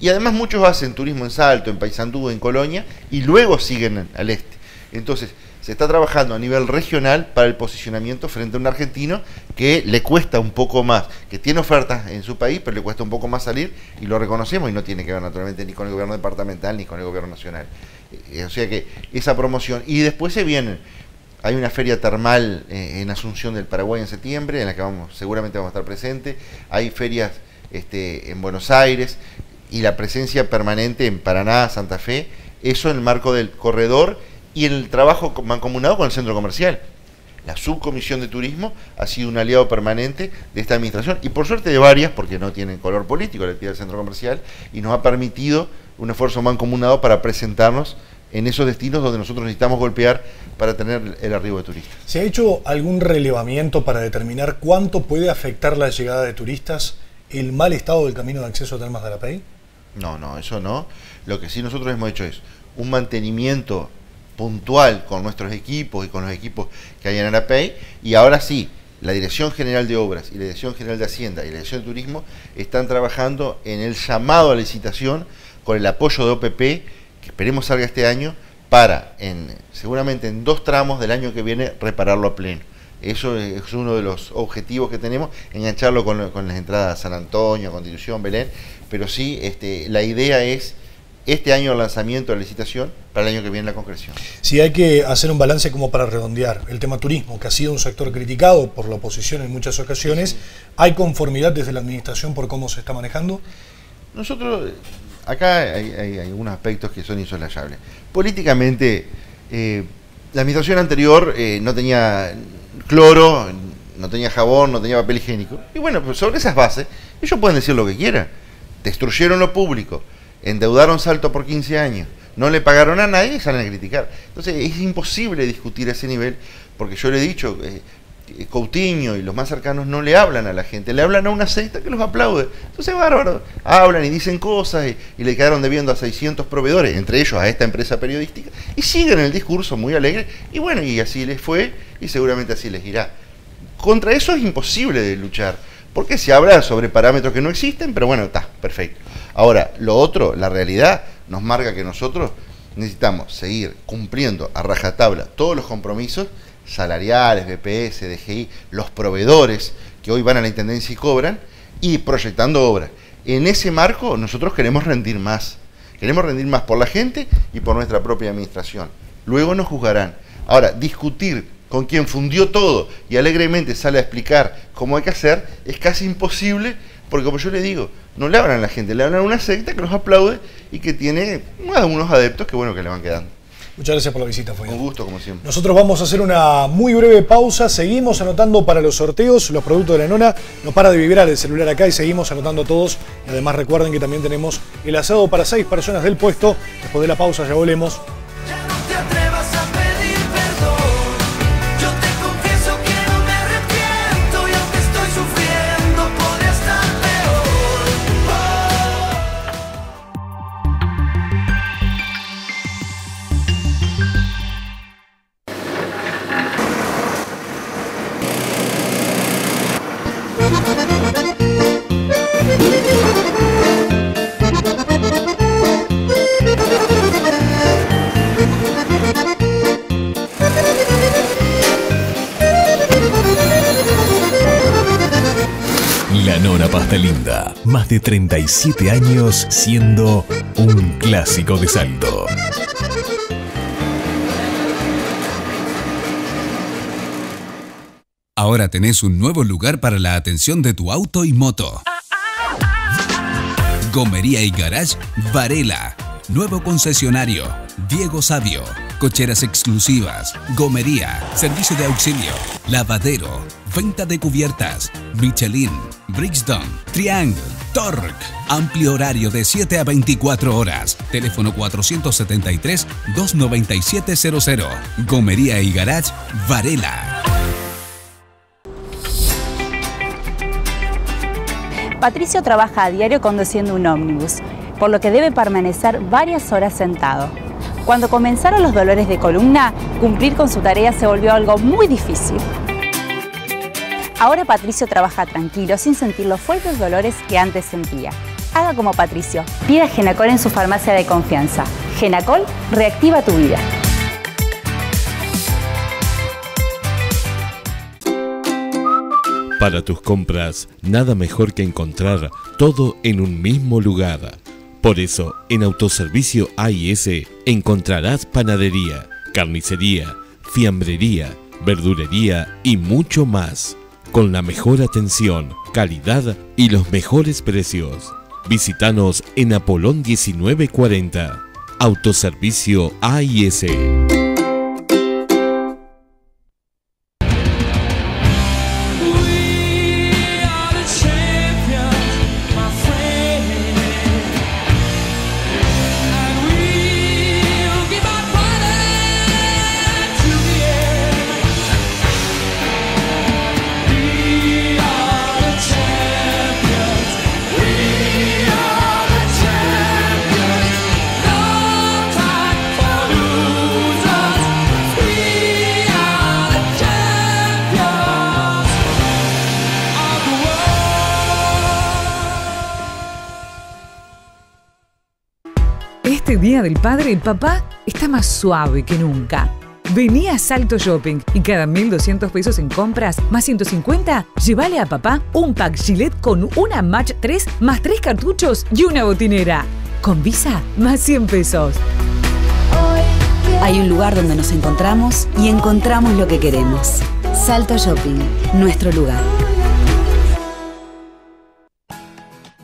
Y además muchos hacen turismo en Salto, en Paysandú, en Colonia, y luego siguen al este. Entonces, se está trabajando a nivel regional para el posicionamiento frente a un argentino que le cuesta un poco más, que tiene ofertas en su país, pero le cuesta un poco más salir, y lo reconocemos, y no tiene que ver naturalmente ni con el gobierno departamental ni con el gobierno nacional. Eh, o sea que esa promoción. Y después se vienen. Hay una feria termal eh, en Asunción del Paraguay en septiembre, en la que vamos, seguramente vamos a estar presentes. Hay ferias este, en Buenos Aires y la presencia permanente en Paraná, Santa Fe. Eso en el marco del corredor y en el trabajo co- mancomunado con el centro comercial. La subcomisión de turismo ha sido un aliado permanente de esta administración y por suerte de varias, porque no tienen color político, le pide el centro comercial, y nos ha permitido un esfuerzo mancomunado para presentarnos en esos destinos donde nosotros necesitamos golpear para tener el arribo de turistas. ¿Se ha hecho algún relevamiento para determinar cuánto puede afectar la llegada de turistas el mal estado del camino de acceso a Termas de Arapey? No, no, eso no. Lo que sí nosotros hemos hecho es un mantenimiento puntual con nuestros equipos y con los equipos que hay en Arapey. Y ahora sí, la Dirección General de Obras y la Dirección General de Hacienda y la Dirección de Turismo están trabajando en el llamado a licitación con el apoyo de OPP, que esperemos salga este año, para en, seguramente en dos tramos del año que viene repararlo a pleno. Eso es uno de los objetivos que tenemos, engancharlo con, con las entradas a San Antonio, Constitución, Belén, pero sí, este, la idea es este año el lanzamiento de la licitación, para el año que viene la concreción. Si hay que hacer un balance como para redondear el tema turismo, que ha sido un sector criticado por la oposición en muchas ocasiones, ¿hay conformidad desde la administración por cómo se está manejando? Nosotros, acá hay, hay- algunos aspectos que son insoslayables. Políticamente, eh, la administración anterior eh, no tenía cloro, no tenía jabón, no tenía papel higiénico. Y bueno, pues sobre esas bases, ellos pueden decir lo que quieran. Destruyeron lo público, endeudaron Salto por 15 años, no le pagaron a nadie y salen a criticar. Entonces es imposible discutir a ese nivel, porque yo le he dicho, eh, Coutinho y los más cercanos no le hablan a la gente, le hablan a una secta que los aplaude. Entonces, bárbaro, hablan y dicen cosas y, y le quedaron debiendo a 600 proveedores, entre ellos a esta empresa periodística, y siguen el discurso muy alegre, y bueno, y así les fue, y seguramente así les irá. Contra eso es imposible de luchar, porque se habla sobre parámetros que no existen, pero bueno, está, perfecto. Ahora, lo otro, la realidad, nos marca que nosotros necesitamos seguir cumpliendo a rajatabla todos los compromisos salariales, BPS, DGI, los proveedores que hoy van a la Intendencia y cobran, y proyectando obras. En ese marco nosotros queremos rendir más. Queremos rendir más por la gente y por nuestra propia administración. Luego nos juzgarán. Ahora, discutir con quien fundió todo y alegremente sale a explicar cómo hay que hacer es casi imposible porque como yo le digo, no le hablan a la gente, le hablan a una secta que los aplaude y que tiene bueno, unos adeptos que bueno que le van quedando. Muchas gracias por la visita, Fabián. Un gusto, como siempre. Nosotros vamos a hacer una muy breve pausa, seguimos anotando para los sorteos los productos de la nona, no para de vibrar el celular acá y seguimos anotando todos. Y además recuerden que también tenemos el asado para seis personas del puesto. Después de la pausa ya volvemos. De 37 años siendo un clásico de Salto. Ahora tenés un nuevo lugar para la atención de tu auto y moto. Gomería y Garage Varela. Nuevo concesionario. Diego Sabio. Cocheras exclusivas. Gomería. Servicio de auxilio. Lavadero. Venta de cubiertas. Michelin. Bridgestone. Triangle. Torque. Amplio horario de 7 a 24 horas. Teléfono 473-29700. Gomería y Garage Varela. Patricio trabaja a diario conduciendo un ómnibus, por lo que debe permanecer varias horas sentado. Cuando comenzaron los dolores de columna, cumplir con su tarea se volvió algo muy difícil. Ahora Patricio trabaja tranquilo, sin sentir los fuertes dolores que antes sentía. Haga como Patricio. Pida Genacol en su farmacia de confianza. Genacol reactiva tu vida. Para tus compras, nada mejor que encontrar todo en un mismo lugar. Por eso, en Autoservicio AIS encontrarás panadería, carnicería, fiambrería, verdulería y mucho más. Con la mejor atención, calidad y los mejores precios. Visítanos en Apolón 1940. Autoservicio AIS. El papá está más suave que nunca. Vení a Salto Shopping y cada 1.200 pesos en compras más 150, llévale a papá un pack Gillette con una Match 3 más 3 cartuchos y una botinera. Con Visa, más 100 pesos. Hay un lugar donde nos encontramos y encontramos lo que queremos. Salto Shopping, nuestro lugar.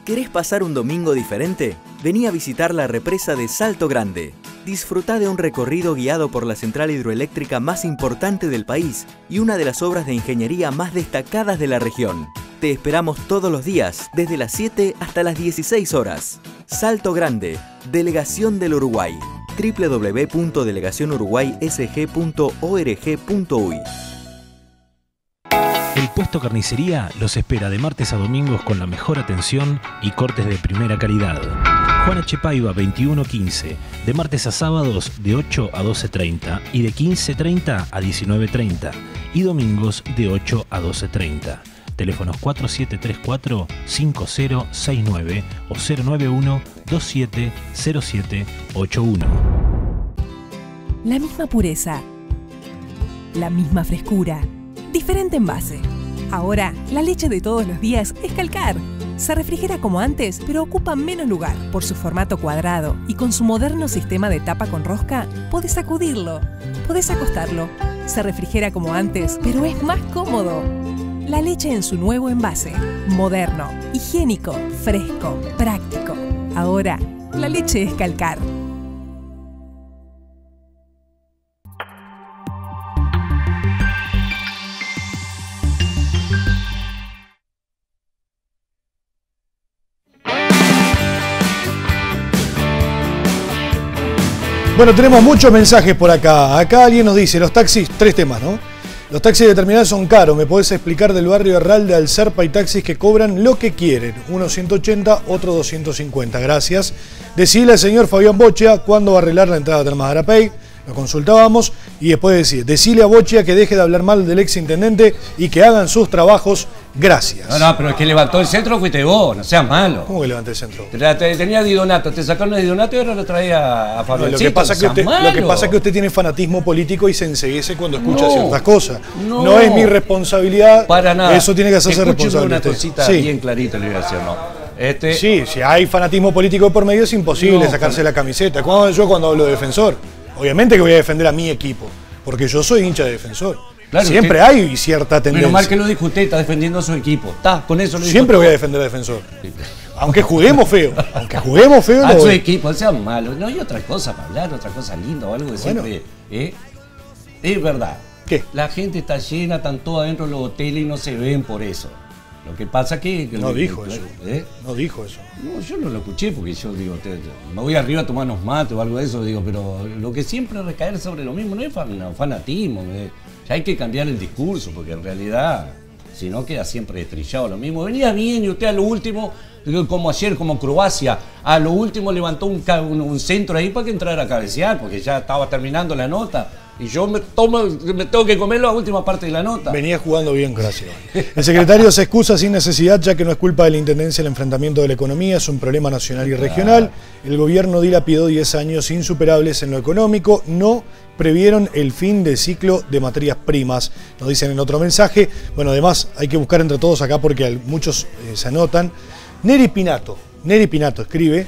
¿Querés pasar un domingo diferente? Vení a visitar la represa de Salto Grande. Disfruta de un recorrido guiado por la central hidroeléctrica más importante del país y una de las obras de ingeniería más destacadas de la región. Te esperamos todos los días, desde las 7 hasta las 16 horas. Salto Grande, Delegación del Uruguay. www.delegacionuruguaysg.org.uy El puesto carnicería los espera de martes a domingos con la mejor atención y cortes de primera calidad. Juan H. Paiva 2115, de martes a sábados de 8 a 12.30 y de 15.30 a 19.30 y domingos de 8 a 12.30. Teléfonos 4734-5069 o 091-270781. La misma pureza. La misma frescura. Diferente envase. Ahora, la leche de todos los días es calcar. Se refrigera como antes, pero ocupa menos lugar. Por su formato cuadrado y con su moderno sistema de tapa con rosca, podés sacudirlo, podés acostarlo. Se refrigera como antes, pero es más cómodo. La leche en su nuevo envase. Moderno, higiénico, fresco, práctico. Ahora, la leche es calcar. Bueno, tenemos muchos mensajes por acá. Acá alguien nos dice, los taxis, tres temas, ¿no? Los taxis de terminal son caros. ¿Me podés explicar del barrio Herralde al Serpa y taxis que cobran lo que quieren? Uno 180, otro 250. Gracias. Decirle al señor Fabián Bochia cuándo va a arreglar la entrada a Termas Arapey. Lo consultábamos y después decir, decirle a Bochia que deje de hablar mal del ex intendente y que hagan sus trabajos Gracias. No, no, pero el que levantó el centro fuiste vos, no seas malo. ¿Cómo que levanté el centro? Te- te- Tenía Di Donato, te sacaron de Di Donato y ahora lo traía a No, Fabián. lo, que pasa que usted, lo que pasa es que usted tiene fanatismo político y se enseguece cuando escucha No, ciertas cosas. no. No. es mi responsabilidad. Para nada. Eso tiene que hacerse responsable. una cosita Sí. bien clarita le voy a decir, ¿no? Este, Sí, si hay fanatismo político por medio es imposible No, sacarse la camiseta. Cuando- yo cuando hablo de defensor, obviamente que voy a defender a mi equipo, porque yo soy hincha de defensor. Claro, Siempre usted- hay cierta tendencia. Menos mal que lo dijo usted, está defendiendo a su equipo. Está, con eso lo Siempre voy a defender a defensor. Aunque juguemos feo. Aunque juguemos feo, A su voy. equipo, sea malo. No hay otra cosa para hablar, otra cosa linda o algo de Bueno. siempre. ¿eh? Es verdad. ¿Qué? La gente está llena, están todos adentro de los hoteles y no se ven por eso. Lo que pasa que... que- No dijo eso. ¿eh? No dijo eso. No, yo no lo escuché porque yo digo, te- te- me voy arriba a tomar unos mates o algo de eso, digo, pero lo que siempre recaer sobre lo mismo no es fan- no, fanatismo, eh. Ya hay que cambiar el discurso porque en realidad, si no, queda siempre estrellado lo mismo. Venía bien y usted a lo último, como ayer, como Croacia, a lo último levantó un, ca- un- un centro ahí para que entrara a cabecear porque ya estaba terminando la nota. Y yo me, tomo, me tengo que comer la última parte de la nota. Venía jugando bien Croacia. El secretario se excusa sin necesidad, ya que no es culpa de la Intendencia el enfrentamiento de la economía, es un problema nacional y regional. El gobierno dilapidó 10 años insuperables en lo económico, no previeron el fin del ciclo de materias primas, nos dicen en otro mensaje. Bueno, además hay que buscar entre todos acá porque muchos eh, se anotan. Neri Pinato, Neri Pinato escribe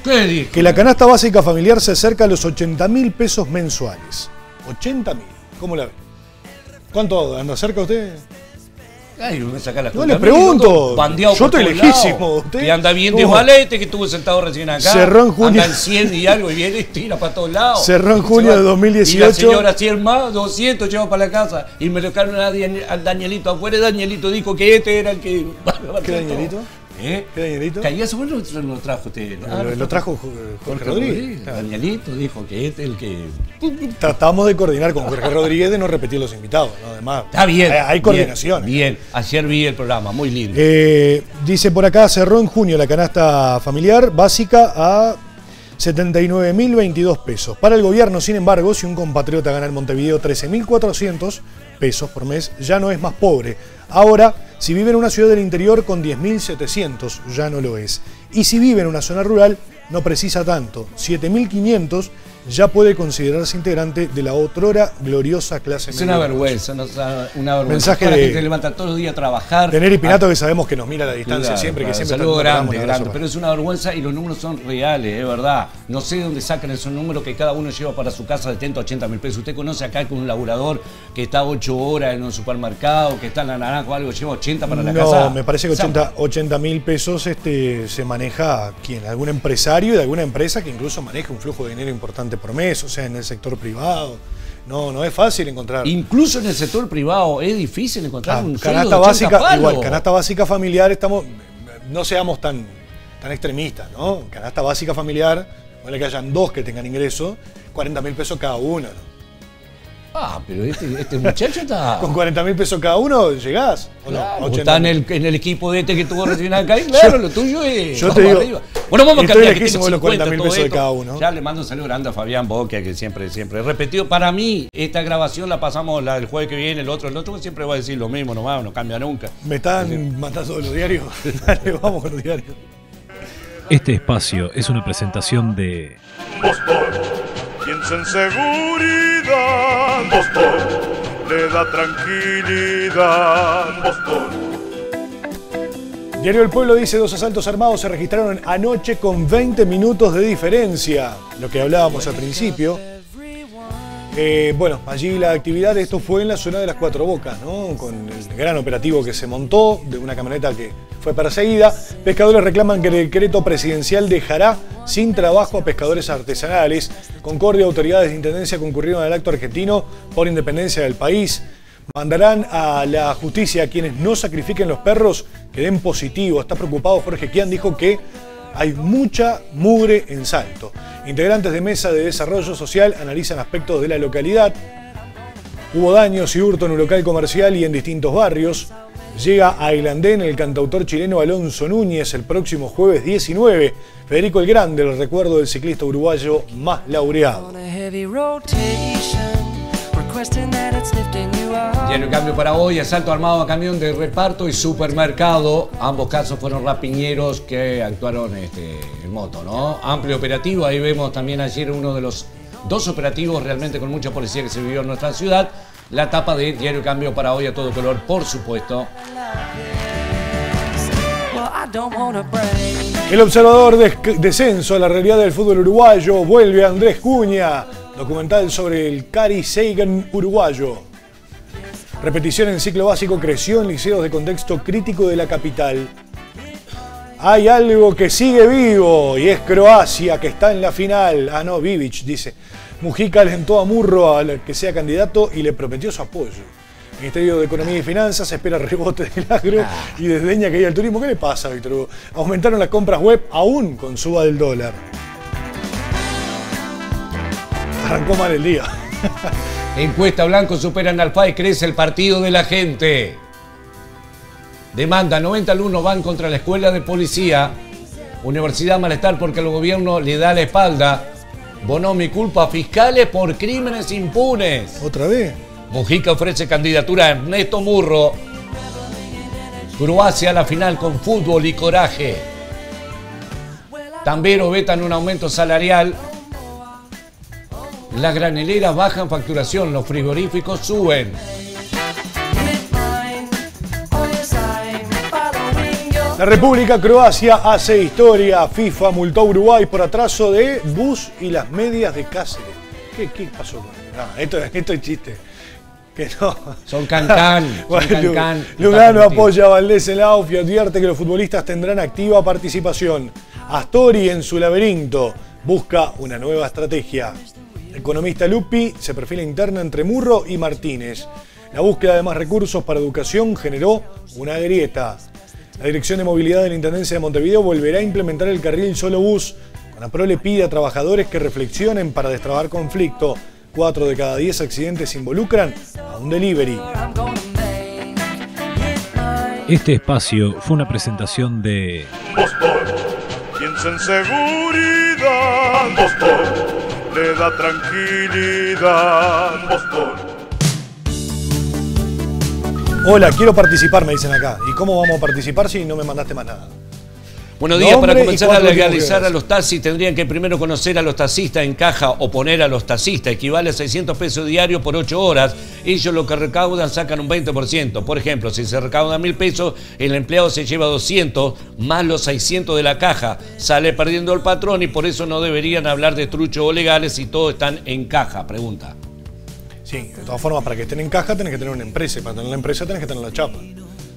que la canasta básica familiar se acerca a los 80 mil pesos mensuales. 80 mil, ¿cómo la ve? ¿Cuánto anda cerca usted? Ay, me saca la No le pregunto. Bandeado Yo estoy lejísimo, usted- Que anda bien de valete, que estuvo sentado recién acá. Cerró en junio. Anda en 100 y algo y viene y tira para todos lados. Cerró en junio de 2018. Y la señora 100 más, 200 lleva para la casa. Y me dejaron a al Danielito afuera. y Danielito dijo que este era el que. ¿Qué Danielito? ¿Eh? ¿Qué Danielito? Que seguro lo, lo trajo usted. Lo- lo trajo Jorge Rodríguez. Danielito dijo que este es el que. Tratamos de coordinar con Jorge Rodríguez de no repetir los invitados, ¿no? Además, Está bien. hay, hay coordinación. Bien, bien. Ayer vi el programa, muy lindo. Eh, dice por acá, cerró en junio la canasta familiar básica a 79.022 pesos. Para el gobierno, sin embargo, si un compatriota gana en Montevideo 13.400 pesos por mes, ya no es más pobre. Ahora, si vive en una ciudad del interior con 10.700, ya no lo es. Y si vive en una zona rural, no precisa tanto. 7.500 ya puede considerarse integrante de la otrora gloriosa clase Es una media. vergüenza, no, una vergüenza. Mensaje Para de- que se levanta todos los días a trabajar. Tener y Pinato que sabemos que nos mira a la distancia Claro, siempre, que siempre saludo grande, grande, pero es una vergüenza y los números son reales, es verdad. No sé de dónde sacan esos números que cada uno lleva para su casa de 70 80 mil pesos. Usted conoce acá con un laburador que está 8 horas en un supermercado, que está en la naranja o algo, lleva 80 para la no, casa. me parece que O sea, 80 mil pesos este, se maneja quién, algún empresario de alguna empresa que incluso maneja un flujo de dinero importante por mes, o sea, en el sector privado. No, no es fácil encontrar. Incluso en el sector privado es difícil encontrar Ah, un canasta de 80 básica, palos. igual, canasta básica familiar, estamos, no seamos tan, tan extremistas, ¿no? Canasta básica familiar, ponle que hayan dos que tengan ingreso, 40 mil pesos cada uno. ¿no? Ah, pero este, este muchacho está. Con 40 mil pesos cada uno llegás. ¿o no? Claro, 80 está en el, en el equipo de este que tuvo recién acá y claro, lo tuyo es. yo te digo, arriba. Bueno, vamos a cambiar que tengo de los 40 mil 50 todo pesos de cada uno. Ya le mando un saludo grande a Fabián Boca, que siempre, siempre repetido. Para mí, esta grabación la pasamos la, el jueves que viene, el otro, el otro siempre va a decir lo mismo nomás, no cambia nunca. Me están mandando los diarios. Dale, vamos con los diarios. Este espacio es una presentación de Boston. Piensa en Boston. Le da tranquilidad. Boston. Diario El Pueblo dice dos asaltos armados se registraron anoche con 20 minutos de diferencia, lo que hablábamos al principio. Eh, bueno, allí la actividad, esto fue en la zona de las Cuatro Bocas, ¿no? con el gran operativo que se montó de una camioneta que fue perseguida. Pescadores reclaman que el decreto presidencial dejará sin trabajo a pescadores artesanales. Concordia, autoridades de intendencia concurrieron al acto argentino por independencia del país. Mandarán a la justicia a quienes no sacrifiquen los perros que den positivo. Está preocupado Jorge Kian, dijo que hay mucha mugre en Salto. Integrantes de Mesa de Desarrollo Social analizan aspectos de la localidad. Hubo daños y hurto en un local comercial y en distintos barrios. Llega a Ailandén el cantautor chileno Alonso Núñez el próximo jueves 19. Federico el Grande, el recuerdo del ciclista uruguayo más laureado. Diario Cambio para hoy, asalto armado a camión de reparto y supermercado. Ambos casos fueron rapiñeros que actuaron este, en moto, ¿no? Amplio operativo, ahí vemos también ayer uno de los dos operativos realmente con mucha policía que se vivió en nuestra ciudad. La tapa de Diario Cambio para hoy a todo color, por supuesto. El observador de descenso a la realidad del fútbol uruguayo vuelve a Andrés Cuña, documental sobre el Cari Sagan uruguayo. Repetición en ciclo básico creció en liceos de contexto crítico de la capital. Hay algo que sigue vivo y es Croacia que está en la final. Ah, no, Vivic dice. Mujica alentó a Murro a que sea candidato y le prometió su apoyo. Ministerio de Economía y Finanzas espera rebote del agro y desdeña que haya el turismo. ¿Qué le pasa, Víctor Hugo? Aumentaron las compras web aún con suba del dólar. Arrancó mal el día. Encuesta Blanco supera en Alfa y crece el partido de la gente. Demanda 90 alumnos van contra la escuela de policía. Universidad malestar porque el gobierno le da la espalda. Bonomi culpa a fiscales por crímenes impunes. ¿Otra vez? Mujica ofrece candidatura a Ernesto Murro. Croacia a la final con fútbol y coraje. Tambero vetan un aumento salarial. Las graneleras bajan facturación, los frigoríficos suben. La República Croacia hace historia. FIFA multó a Uruguay por atraso de bus y las medias de Cáceres. ¿Qué, qué pasó con no, esto, esto es chiste. Que no. Son cancán. son Bueno, cancán. Lugano apoya a Valdés en la y advierte que los futbolistas tendrán activa participación. Astori en su laberinto busca una nueva estrategia. Economista Lupi se perfila interna entre Murro y Martínez. La búsqueda de más recursos para educación generó una grieta. La Dirección de Movilidad de la Intendencia de Montevideo volverá a implementar el carril solo bus. Conapro le pide a trabajadores que reflexionen para destrabar conflicto. Cuatro de cada diez accidentes involucran a un delivery. Este espacio fue una presentación de Boston, piensa en seguridad. Boston, le da tranquilidad. Boston. Hola, quiero participar, me dicen acá. ¿Y cómo vamos a participar si no me mandaste más nada? Buenos días, para comenzar a legalizar a los taxis tendrían que primero conocer a los taxistas en caja o poner a los taxistas, equivale a 600 pesos diarios por 8 horas. Ellos lo que recaudan sacan un 20%. Por ejemplo, si se recaudan 1000 pesos, el empleado se lleva 200 más los 600 de la caja. Sale perdiendo el patrón y por eso no deberían hablar de truchos o legales si todos están en caja, pregunta. Sí, de todas formas, para que estén en caja tenés que tener una empresa. Y para tener la empresa tenés que tener la chapa.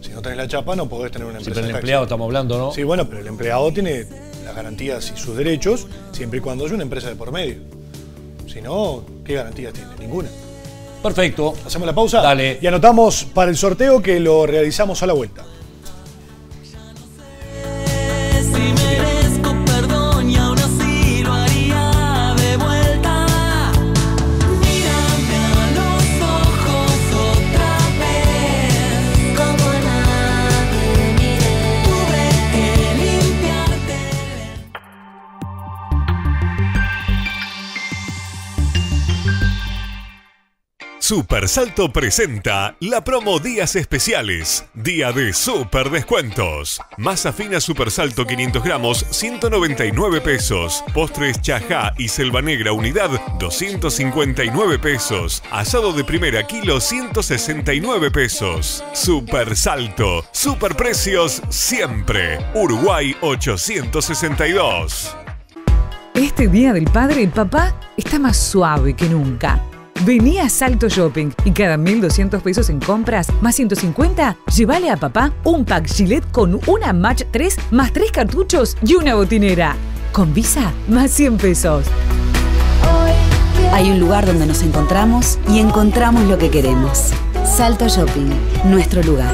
Si no tenés la chapa, no podés tener una Sí, empresa. pero el empleado estamos hablando, ¿no? Sí, bueno, pero el empleado tiene las garantías y sus derechos siempre y cuando haya una empresa de por medio. Si no, ¿qué garantías tiene? Ninguna. Perfecto. Hacemos la pausa. Dale. Y anotamos para el sorteo que lo realizamos a la vuelta. Super Salto presenta la promo Días Especiales, día de super descuentos. Masa fina Super Salto 500 gramos, 199 pesos. Postres Chajá y Selva Negra unidad, 259 pesos. Asado de primera kilo, 169 pesos. Super Salto, super precios siempre. Uruguay 862. Este día del padre, el papá está más suave que nunca. Vení a Salto Shopping y cada 1.200 pesos en compras más 150, llévale a papá un pack Gillette con una Match 3 más 3 cartuchos y una botinera. Con Visa, más 100 pesos. Hay un lugar donde nos encontramos y encontramos lo que queremos. Salto Shopping, nuestro lugar.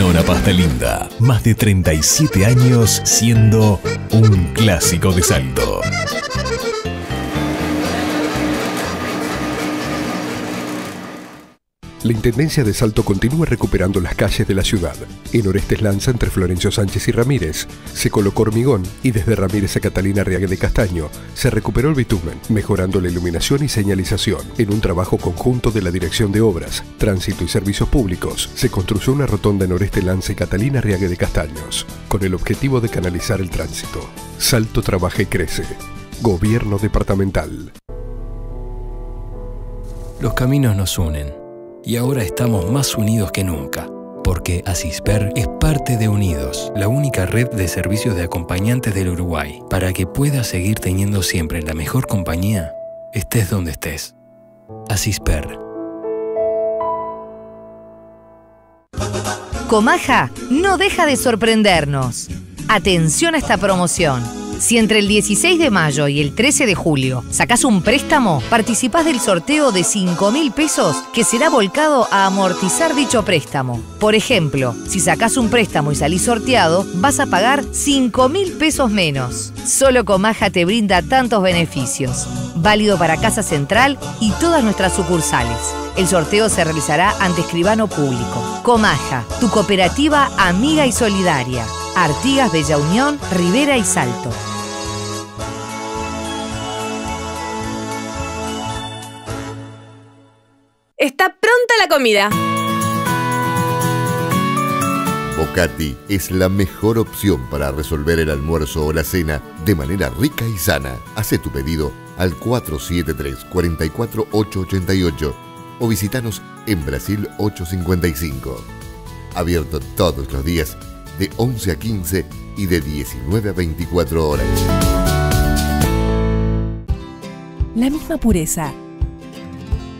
Nora Pasta Linda, más de 37 años siendo un clásico de Salto. La Intendencia de Salto continúa recuperando las calles de la ciudad. En Orestes Lanza, entre Florencio Sánchez y Ramírez, se colocó hormigón y desde Ramírez a Catalina Riague de Castaño se recuperó el bitumen, mejorando la iluminación y señalización. En un trabajo conjunto de la Dirección de Obras, Tránsito y Servicios Públicos, se construyó una rotonda en Orestes Lanza y Catalina Riague de Castaños, con el objetivo de canalizar el tránsito. Salto trabaja y crece. Gobierno departamental. Los caminos nos unen y ahora estamos más unidos que nunca, porque Asisper es parte de Unidos, la única red de servicios de acompañantes del Uruguay, para que puedas seguir teniendo siempre la mejor compañía, estés donde estés. Asisper. Comaja no deja de sorprendernos. Atención a esta promoción. Si entre el 16 de mayo y el 13 de julio sacás un préstamo, participás del sorteo de 5 mil pesos que será volcado a amortizar dicho préstamo. Por ejemplo, si sacás un préstamo y salís sorteado, vas a pagar 5 mil pesos menos. Solo Comaja te brinda tantos beneficios. Válido para Casa Central y todas nuestras sucursales. El sorteo se realizará ante escribano público. Comaja, tu cooperativa amiga y solidaria. Artigas, Bella Unión, Rivera y Salto. Está pronta la comida. Bocati es la mejor opción para resolver el almuerzo o la cena de manera rica y sana. Hace tu pedido al 473-44888 o visitanos en Brasil 855. Abierto todos los días de 11 a 15 y de 19 a 24 horas. La misma pureza.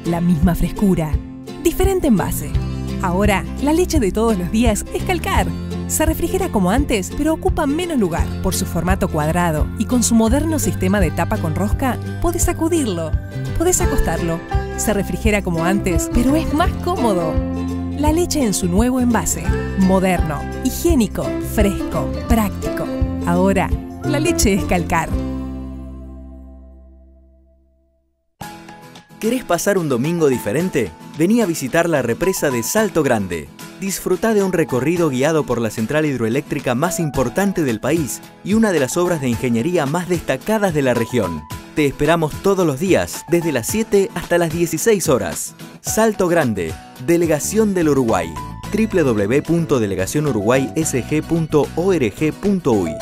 La misma frescura. Diferente envase. Ahora, la leche de todos los días es calcar. Se refrigera como antes, pero ocupa menos lugar. Por su formato cuadrado y con su moderno sistema de tapa con rosca, podés sacudirlo, podés acostarlo. Se refrigera como antes, pero es más cómodo. La leche en su nuevo envase. Moderno, higiénico, fresco, práctico. Ahora, la leche es calcar. ¿Querés pasar un domingo diferente? Vení a visitar la represa de Salto Grande. Disfruta de un recorrido guiado por la central hidroeléctrica más importante del país y una de las obras de ingeniería más destacadas de la región. Te esperamos todos los días, desde las 7 hasta las 16 horas. Salto Grande, Delegación del Uruguay. www.delegacionuruguaysg.org.uy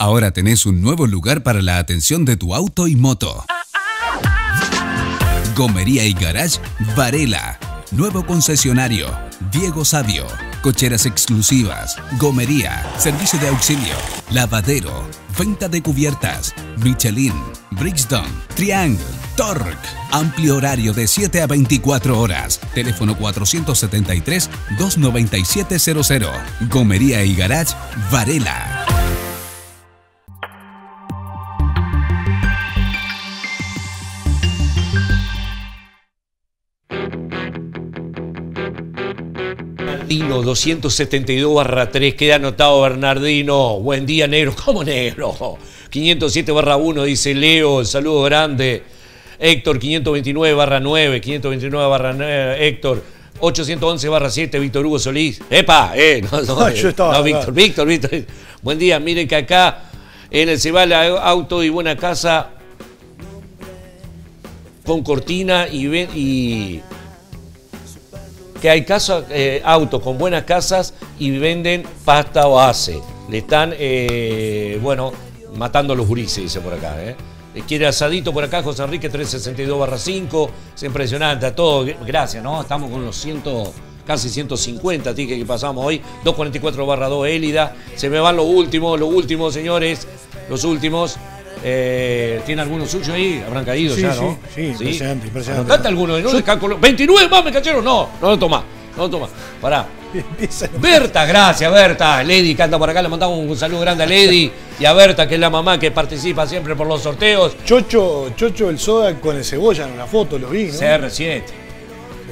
Ahora tenés un nuevo lugar para la atención de tu auto y moto. Gomería y Garage Varela. Nuevo concesionario. Diego Sabio. Cocheras exclusivas. Gomería. Servicio de auxilio. Lavadero. Venta de cubiertas. Michelin. Bridgestone. Triangle. Torque. Amplio horario de 7 a 24 horas. Teléfono 473-29700. Gomería y Garage Varela. Bernardino 272 barra 3, queda anotado Bernardino. Buen día, negro. ¿Cómo negro? 507 barra 1, dice Leo, saludo grande. Héctor 529 barra 9, 529 barra 9, Héctor. 811 barra 7, Víctor Hugo Solís. ¡Epa! Eh, no, no, Ah, yo estaba no. Víctor, Víctor, Víctor. Buen día, miren que acá en el Cebala Auto y Buena Casa con cortina y que hay casa, eh, autos con buenas casas y venden pasta base. Le están, eh, bueno, matando a los gurises, dice por acá. ¿eh? Eh, Quiere asadito por acá, José Enrique 362 barra 5. Es impresionante, a todo. Gracias, ¿no? Estamos con los 100, casi 150 tickets que pasamos hoy. 244 barra 2 Élida. Se me van los últimos, los últimos, señores. Los últimos. Eh, ¿Tiene alguno suyo ahí? Habrán caído Sí, ya, sí, ¿no? sí, impresionante, impresionante. Anotate alguno, calculo- 29 más, me cacharon. No, no lo toma. No lo toma. Pará. Berta, gracias, Berta. Lady que anda por acá, le mandamos un saludo grande a Lady y a Berta, que es la mamá que participa siempre por los sorteos. Chocho, Chocho el soda con el cebolla en una foto, lo vi, ¿no? CR7.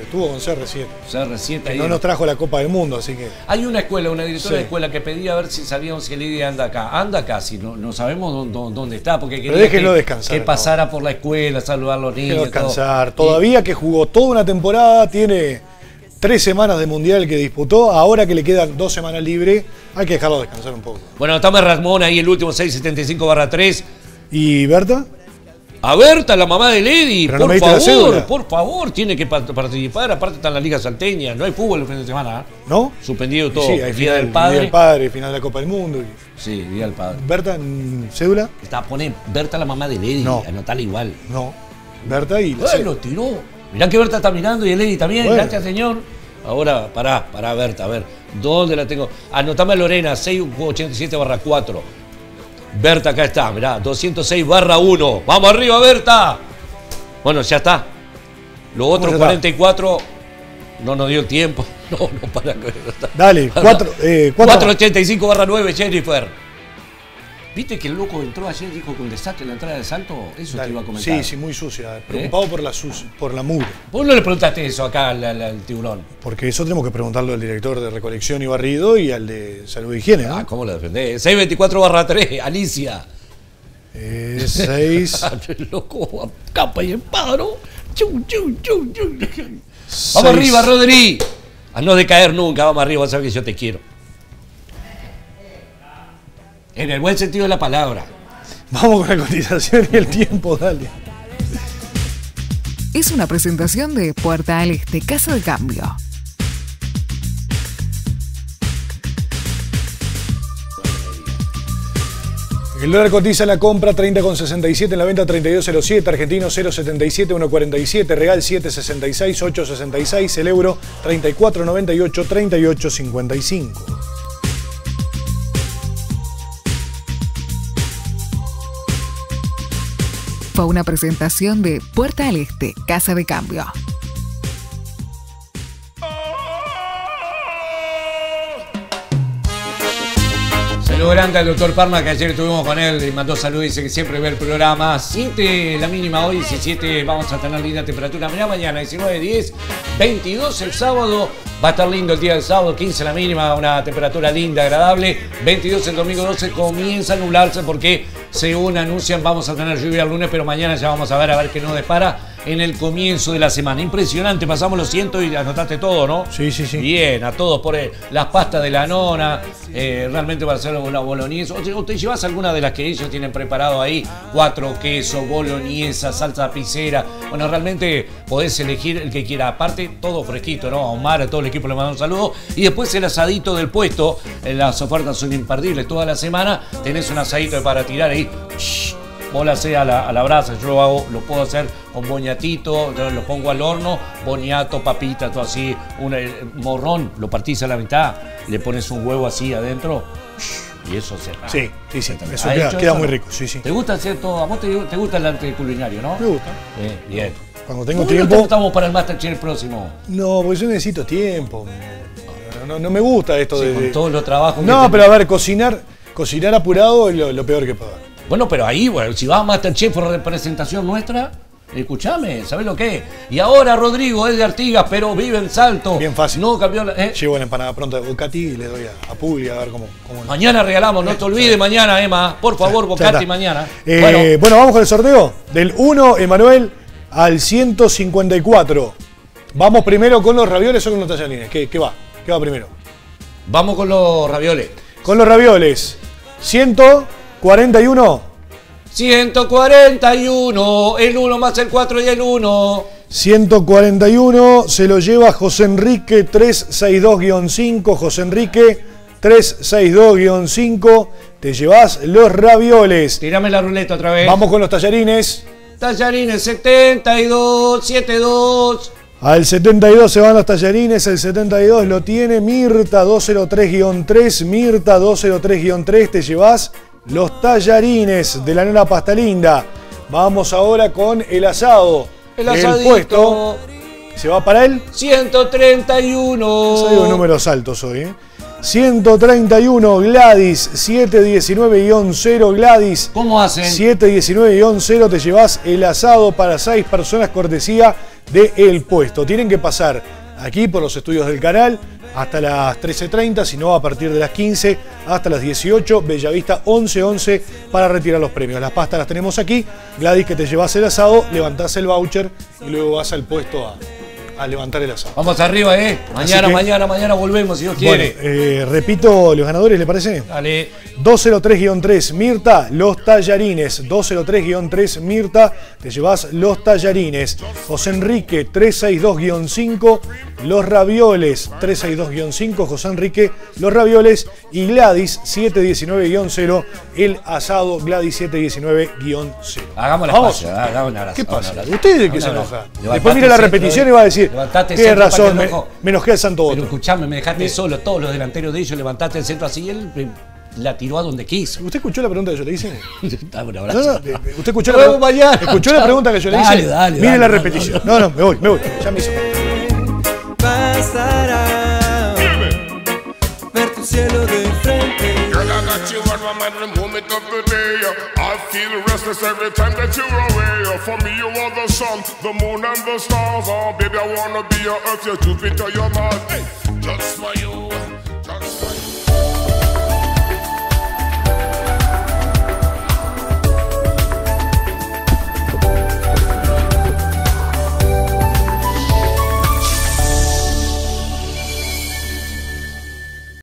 Estuvo con CR7. CR7 Que ahí. no nos trajo la Copa del Mundo, así que. Hay una escuela, una directora Sí. de escuela que pedía a ver si sabíamos si Lidia anda acá. Anda acá, si no, no sabemos dónde, dónde está, porque Pero quería déjenlo que, descansar, que ¿no? pasara por la escuela, saludar a los niños. Todo. descansar. Todavía que jugó toda una temporada, tiene tres semanas de mundial que disputó. Ahora que le quedan dos semanas libre, hay que dejarlo descansar un poco. Bueno, estamos Ramón ahí, el último 675 barra 3. ¿Y Berta? A Berta, la mamá de Lady, Pero por favor, por favor, tiene que pa- participar. Aparte está en la Liga Salteña, no hay fútbol el fin de semana. ¿eh? ¿No? Suspendido todo. Sí, hay Día final, del Padre. Día del Padre, final de la Copa del Mundo. Sí, Día del Padre. ¿Berta cédula? Está, pone Berta, la mamá de Lady, No. anotala igual. No. Berta y. Ay, lo tiró. Mirá que Berta está mirando y el Lady también. Bueno. Gracias, señor. Ahora, pará, pará, Berta, a ver. ¿Dónde la tengo? Anotame a Lorena, 687 barra 4. Berta, acá está, mirá, 206 barra 1. ¡Vamos arriba, Berta! Bueno, ya está. Los otros ya está? 44 no nos dio tiempo. No, no, para que Dale, cuatro, eh, cuatro- 485 barra 9, Jennifer. ¿Viste que el loco entró ayer y dijo que un desastre en la entrada de salto? Eso te iba a comentar. Sí, sí, muy sucia. Preocupado por, la sus- por la mugre. ¿Vos no le preguntaste eso acá al, al- al tiburón? Porque eso tenemos que preguntarlo al director de recolección y barrido y al de salud e higiene, ¿no? Ah, ¿cómo lo defendés? 624 barra 3, Alicia. Eh, seis. El loco, a capa y espada, ¿no? Chu, chu, chu, chu. Vamos Seis. arriba, Rodri. A no decaer nunca, vamos arriba, ver que yo te quiero. En el buen sentido de la palabra. Vamos con la cotización y el tiempo, dale. Es una presentación de Puerta al Este, Casa de Cambio. El dólar cotiza en la compra 30,67, en la venta 32,07, argentino 0,77, 1,47, real 7,66, 8,66, el euro 34,98, 38,55. Una presentación de Puerta al Este, Casa de Cambio. Saludo grande al doctor Parma, que ayer estuvimos con él y mandó saludos, dice que siempre ve el programa. 7 la mínima hoy, 17 vamos a tener linda temperatura. Mirá mañana, 19, 10, 22 el sábado. Va a estar lindo el día del sábado, 15 la mínima, una temperatura linda, agradable. 22 el domingo 12 comienza a nublarse porque según anuncian vamos a tener lluvia el lunes, pero mañana ya vamos a ver a ver qué nos depara en el comienzo de la semana. Impresionante, pasamos los cientos y anotaste todo, ¿no? Sí, sí, sí. Bien, a todos por eh, las pastas de la nona, eh, realmente para hacer una boloñesa. ¿O te, llevas alguna de las que ellos tienen preparado ahí? Cuatro quesos, boloñesa, salsa pisera. Bueno, realmente podés elegir el que quiera. Aparte, todo fresquito, ¿no? A Omar, a todo el equipo le mando un saludo. Y después el asadito del puesto. Eh, Las ofertas son imperdibles. Toda la semana tenés un asadito para tirar ahí. Shh, Vos la hacés a la, a la brasa, yo lo hago, lo puedo hacer con boñatito, lo pongo al horno, boñato, papita, todo así, un eh, morrón, lo partís a la mitad, le pones un huevo así adentro y eso se Sí, sí, sí, eso ¿Ha queda, hecho queda eso? muy rico, sí, sí. ¿Te gusta hacer todo? ¿A vos te, te gusta el arte culinario, no? Me gusta. Bien, bien. Cuando tengo ¿Por qué tiempo- No estamos para el Masterchef próximo. No, porque yo necesito tiempo. No, me gusta esto Sí, de. con los trabajos que No, pero a ver, cocinar, cocinar apurado es lo, lo peor que puedo. Bueno, pero ahí, bueno, si vas a Masterchef por representación nuestra, escúchame, ¿sabes lo que es? Y ahora Rodrigo es de Artigas, pero vive en Salto. Bien fácil. No cambió la. ¿eh? Llevo la empanada pronta de Bocati y le doy a, a Publi a ver cómo. cómo Mañana regalamos, no te olvides mañana, Emma. Por favor, Bocati mañana. Eh, bueno, bueno. vamos con el sorteo. Del 1, Emanuel, al 154. Vamos primero con los ravioles o con los tallarines. ¿Qué, qué va? ¿Qué va primero? vamos con los ravioles. Con los ravioles. 141. 141, el 1 más el 4 y el 1. 141 se lo lleva José Enrique 362-5. José Enrique 362-5. Te llevas los ravioles. Tirame la ruleta otra vez. Vamos con los tallarines. Tallarines 72, 72. Al 72 se van los tallarines, el 72 lo tiene Mirta 203-3, Mirta 203-3, te llevas los tallarines de la nona pasta linda. Vamos ahora con el asado. El asadito. puesto se va para él. 131. Salgo números altos hoy. ¿eh? 131 Gladys 719-0 Gladys. ¿Cómo hacen? 719-0 te llevas el asado para 6 personas cortesía del puesto. Tienen que pasar aquí por los estudios del canal hasta las 13.30, si no a partir de las 15 hasta las 18, Bellavista 11.11 para retirar los premios. Las pastas las tenemos aquí, Gladys que te llevas el asado, levantás el voucher y luego vas al puesto a, a levantar el asado. Vamos arriba, ¿eh? Mañana, que- mañana, mañana volvemos, si Dios Bueno, quiere. eh, repito los ganadores, ¿le parece? Dale. 203-3, Mirta, los tallarines. 203-3, Mirta, te llevas los tallarines. José Enrique, 362-5, los ravioles. 362-5, José Enrique, los ravioles. Y Gladys, 719-0, el asado Gladys 719-0. Hagamos la Vamos. hagamos ¿Qué pasa? una- ¿Usted qué hagamos se enoja? Después mira la el repetición y va a decir, Levantate el centro para razón, que me, enojo. me enojé al santo Pero escuchame, me dejaste solo, todos los delanteros de ellos levantaste el centro así y él eh, la tiró a donde quiso. ¿Usted escuchó la pregunta que yo le hice? Dame un abrazo. no, ¿Usted escuchó la, vemos mañana. ¿escuchó la pregunta que yo le hice? Dale, dale, Mire dale, la repetición. No, no, me voy, me voy. Ya me hizo. pasará. Cielo de frente. Girl, I got you on my mind the moment of the day. I feel restless every time that you're away. For me, you are the sun, the moon, and the stars. Oh, baby, I wanna be your earth, your Jupiter, your Mars. Hey, just for you.